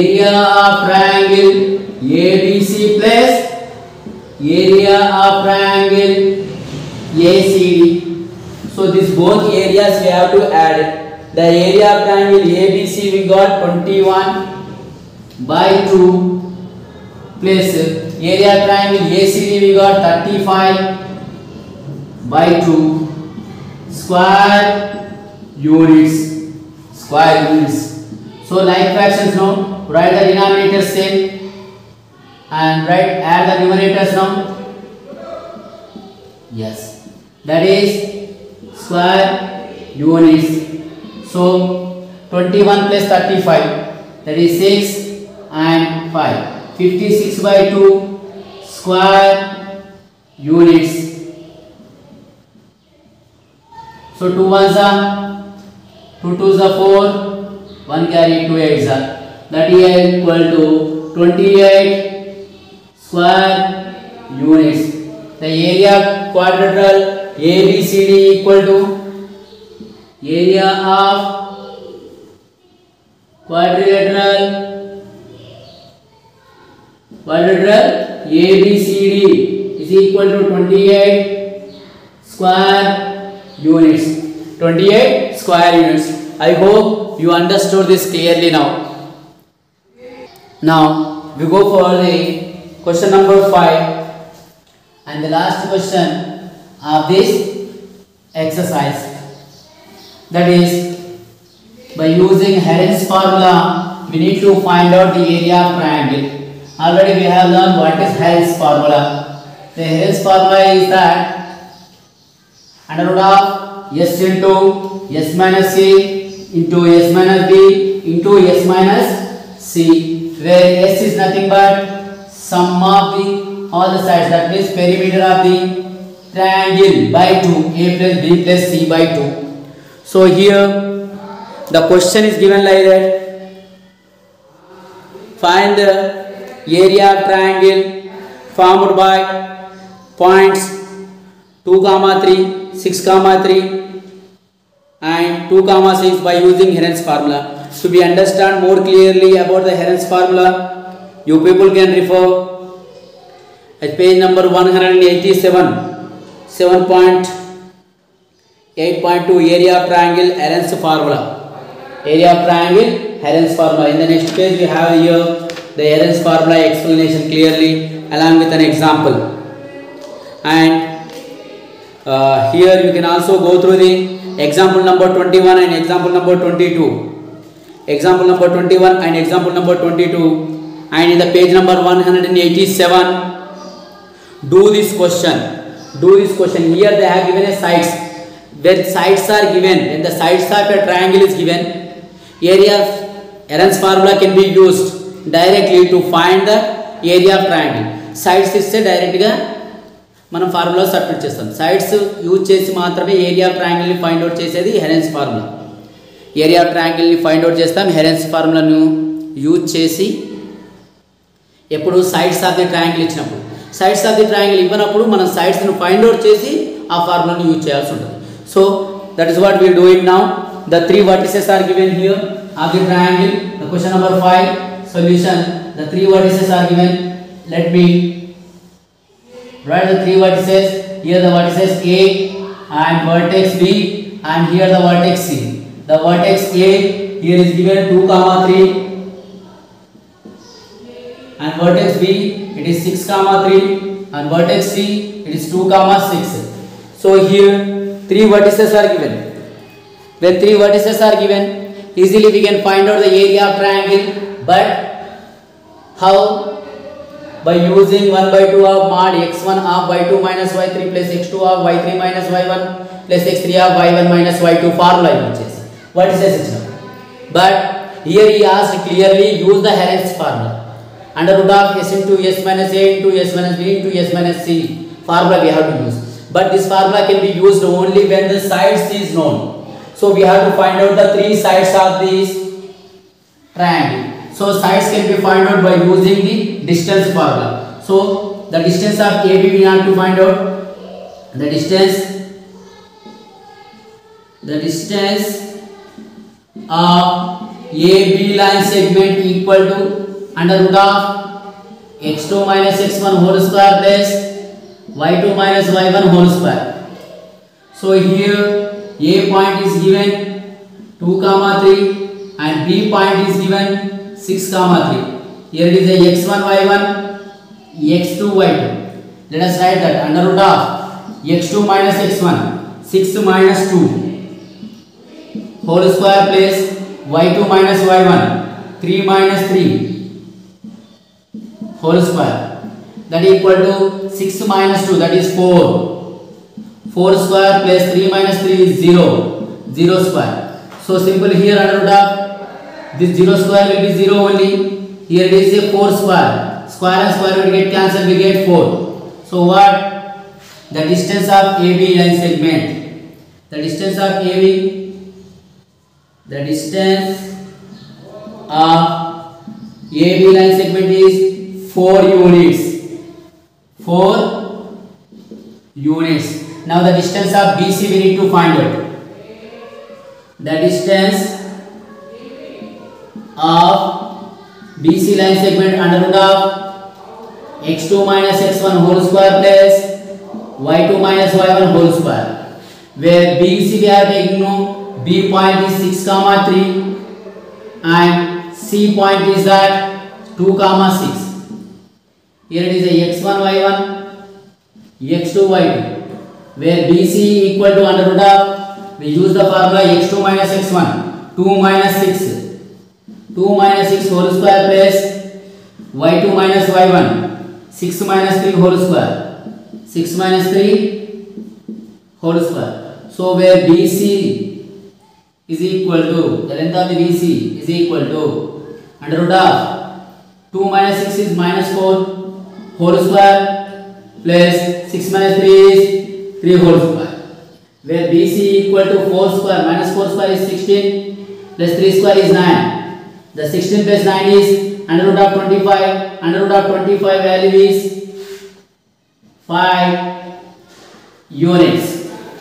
Speaker 1: area of triangle ABC plus area of triangle ACD. So these both areas we have to add. The area of triangle ABC we got 21 by 2 plus area of triangle ACD we got 35 by 2 square units square units. So like fractions no write the denominator same and write add the numerators now. Yes, that is square units. So 21 plus 35 that is 6 and 5. 56 by 2 square units. So 2 ones are 2 twos are 4, 1 carry 2 8s are. That is equal to 28 square units. The area quadrilateral ABCD equal to area of quadrilateral ABCD is equal to 28 square units. 28 square units. I hope you understood this clearly now. Now we go for the question number 5 and the last question of this exercise that is by using Heron's formula we need to find out the area of triangle already we have learned what is Heron's formula the Heron's formula is that under root of s into s minus a into s minus b into s minus c where s is nothing but sum of the all the sides that means perimeter of the triangle by 2 a plus b plus c by 2 so here the question is given like that find the area of triangle formed by points 2 comma 3 6 comma 3 and 2 comma 6 by using Heron's formula so we understand more clearly about the Heron's formula You people can refer at page number 187, 7.8.2 area triangle Heron's formula. Area triangle Heron's formula. In the next page we have here the Heron's formula explanation clearly along with an example. And uh, here you can also go through the example number 21 and example number 22. Example number 21 and example number 22 and in the page number 187 do this question do this question here they have given a sides when sides are given when the sides of a triangle is given area Aaron's formula can be used directly to find the area of triangle sides ఇస్తే డైరెక్ట్గా మనం formula submit చేస్తాం sides use చేసి మాత్రమే area of ట్రయాంగిల్ని find out చేసేది Heron's formula area of ట్రయాంగిల్ని find out చేస్తాం హెరెన్స్ ఫార్ములాను యూజ్ చేసి ఎప్పుడు సైడ్స్ ఆఫ్ ది ట్రయాంగిల్ ఇచ్చినప్పుడు సైడ్స్ ఆఫ్ ది ట్రయాంగిల్ ఇవ్వనప్పుడు మనం సైడ్స్ ను ఫైండ్ అవుట్ చేసి ఆ ఫార్ములా ని యూస్ చేయాల్సి ఉంటుంది so that is what we do it now the 3 vertices are given here of the triangle the question number 5 solution the 3 vertices are given let me write the 3 vertices here the vertex A I am vertex B and here the vertex C the vertex A here is given 2,3 and vertex B it is 6 comma 3 and vertex C it is 2 comma 6. So here three vertices are given. When three vertices are given easily we can find out the area of triangle but how? By using 1 by 2 of mod x1 of y2 minus y3 plus x2 of y3 minus y1 plus x3 of y1 minus y2 formula which is vertices system. But here he asked clearly use the Heron's formula under root of s into s minus a into s minus b into s minus c formula we have to use. But this formula can be used only when the sides is known. So we have to find out the three sides of this triangle. So sides can be found out by using the distance formula. So the distance of AB we have to find out. The distance the distance of AB line segment equal to under root of x2 two minus x one whole square plus y two minus y one whole square so here A point is given two comma three and B point is given six comma three here it is a x1 y1 x2 y2 let us write that under root of x2 minus x1 6 minus 2 whole square plus y2 minus y1 3 minus 3 whole square that equal to 6 minus 2 that is 4 4 square plus 3 minus 3 is 0 0 square so simple here under root of this 0 square will be 0 only here it is a 4 square square and square will get cancelled we get 4 so what the distance of AB line segment the distance of AB the distance of AB line segment is 4 units. 4 units. Now the distance of BC we need to find out. The distance of BC line segment under root of x2 minus x1 whole square plus y2 minus y1 whole square. Where BC we are taking no B point is 6 comma 3 and C point is that 2 comma 6. Here it is a x1, y1, x2, y2. Where BC equal to under root of, we use the formula x2 minus x1, 2 minus 6, 2 minus 6 whole square plus y2 minus y1, 6 minus 3 whole square, 6 minus 3 whole square. So where BC is equal to, the length of the BC is equal to under root of 2 minus 6 is minus 4 4 square plus 6 minus 3 is 3 whole square where BC equal to 4 square minus 4 square is 16 plus 3 square is 9 the 16 plus 9 is under root of 25 under root of 25 value is 5 units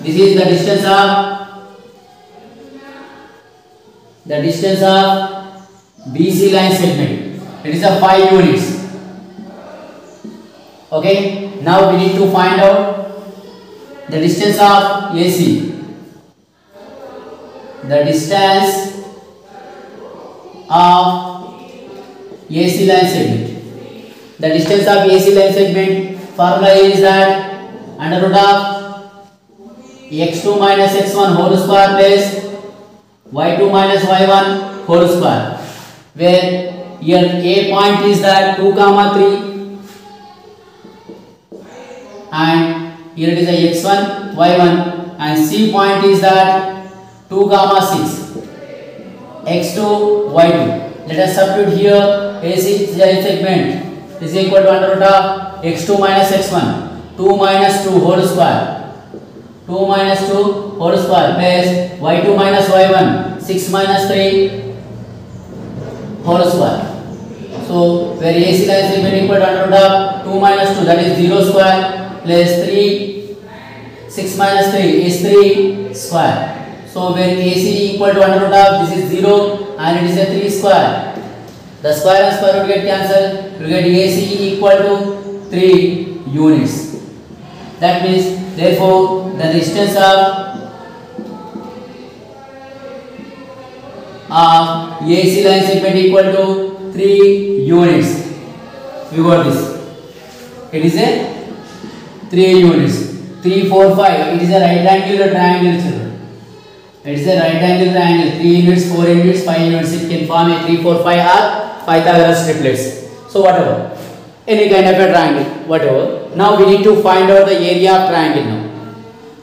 Speaker 1: this is the distance of the distance of BC line segment it is a 5 units Okay, now we need to find out the distance of AC. The distance of AC line segment. The distance of AC line segment formula is that under root of x2 minus x1 whole square plus y2 minus y1 whole square where here a point is that 2 comma 3 and here it is a x1, y1 and C point is that 2 gamma 6, x2, y2. Let us substitute here AC is a segment is equal to under root of x2 minus x1, 2 minus 2 whole square, 2 minus 2 whole square plus y2 minus y1, 6 minus 3 whole square. So where AC is equal to under root of 2 minus 2 that is 0 square plus 3 6 minus 3 is 3 square so when AC equal to under root of this is 0 and it is a 3 square the square and square root get cancelled you get AC equal to 3 units that means therefore the distance of of AC line segment equal to 3 units you got this it is a 3 units. 3, 4, 5. It is a right angular triangle children. It is a right angular triangle. 3 units, 4 units, 5 units. It can form a 3, 4, 5 or Pythagoras triplets. So whatever. Any kind of a triangle. Whatever. Now we need to find out the area of triangle now.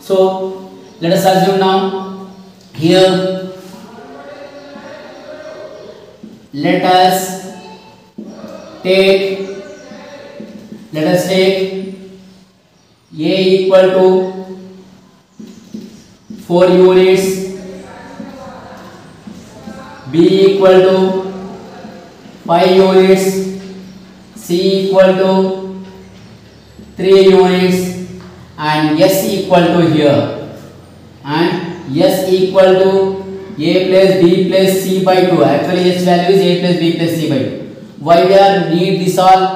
Speaker 1: So let us assume now here let us take let us take a equal to four units b equal to five units c equal to three units and s equal to here and s equal to a plus b plus c by 2 actually s value is a plus b plus c by 2 why we are need this all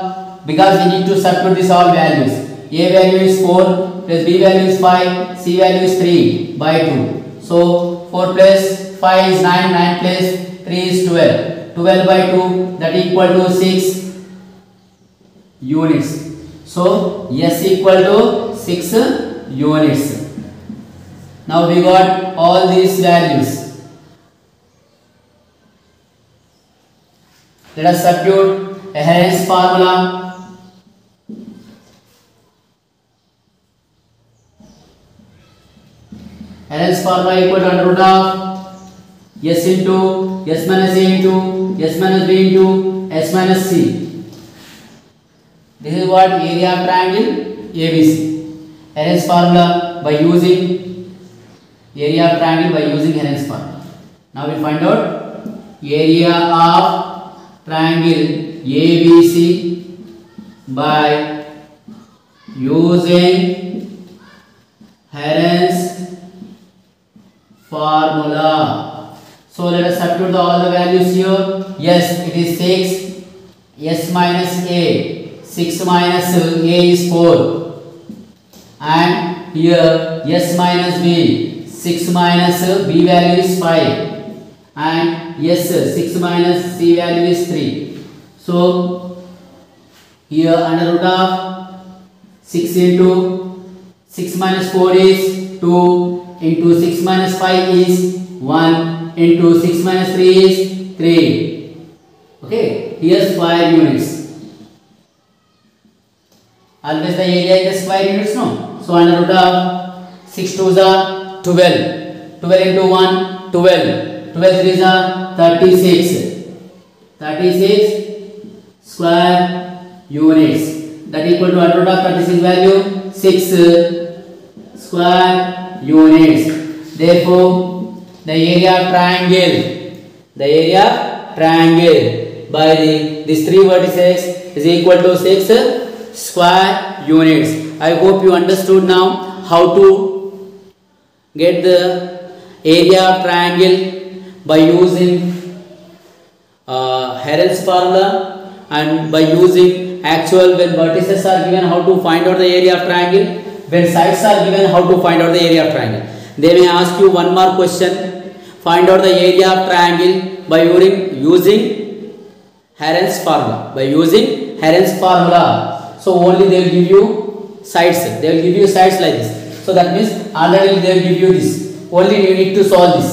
Speaker 1: because we need to substitute this all values A value is 4 plus B value is 5, C value is 3 by 2. So 4 plus 5 is 9, 9 plus 3 is 12. 12 by 2 that equal to 6 units. So S equal to 6 units. Now we got all these values. Let us substitute a Heron's formula NS formula equal under root of s into s minus a into s minus b into s minus c this is what area of triangle abc hns formula by using area of triangle by using hns formula now we find out area of triangle abc by using hns formula. So let us substitute all the values here. Yes, it is 6. S minus A. 6 minus A is 4. And here S minus B. 6 minus B value is 5. And yes, 6 minus C value is 3. So here under root of 6 into 6 minus 4 is 2 into 6 minus 5 is 1 into 6 minus 3 is 3. Okay, here square units. Always the area is square units, no? So under root of 6 2 is 12. 12 into 1, 12. 12 3 is 36. 36 square units. That equal to under root of 36 value 6 square units. Therefore, the area of triangle, the area of triangle by the, these three vertices is equal to 6 square units. I hope you understood now how to get the area of triangle by using uh, Herald's formula and by using actual when vertices are given how to find out the area of triangle when sides are given how to find out the area of triangle they may ask you one more question find out the area of triangle by using using Heron's formula by using Heron's formula so only they will give you sides they will give you sides like this so that means already they will give you this only you need to solve this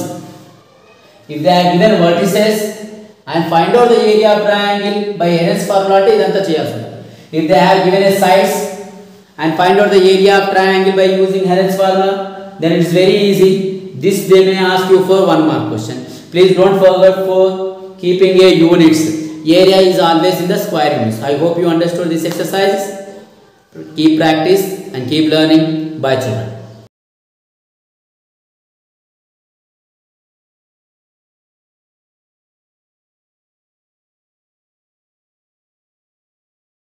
Speaker 1: if they are given vertices and find out the area of triangle by Heron's formula then the cheyasunna if they have given a sides and find out the area of triangle by using Heron's formula then it's very easy this they may ask you for one mark question please don't forget for keeping a units area is always in the square units I hope you understood this exercise keep practice and keep learning bye children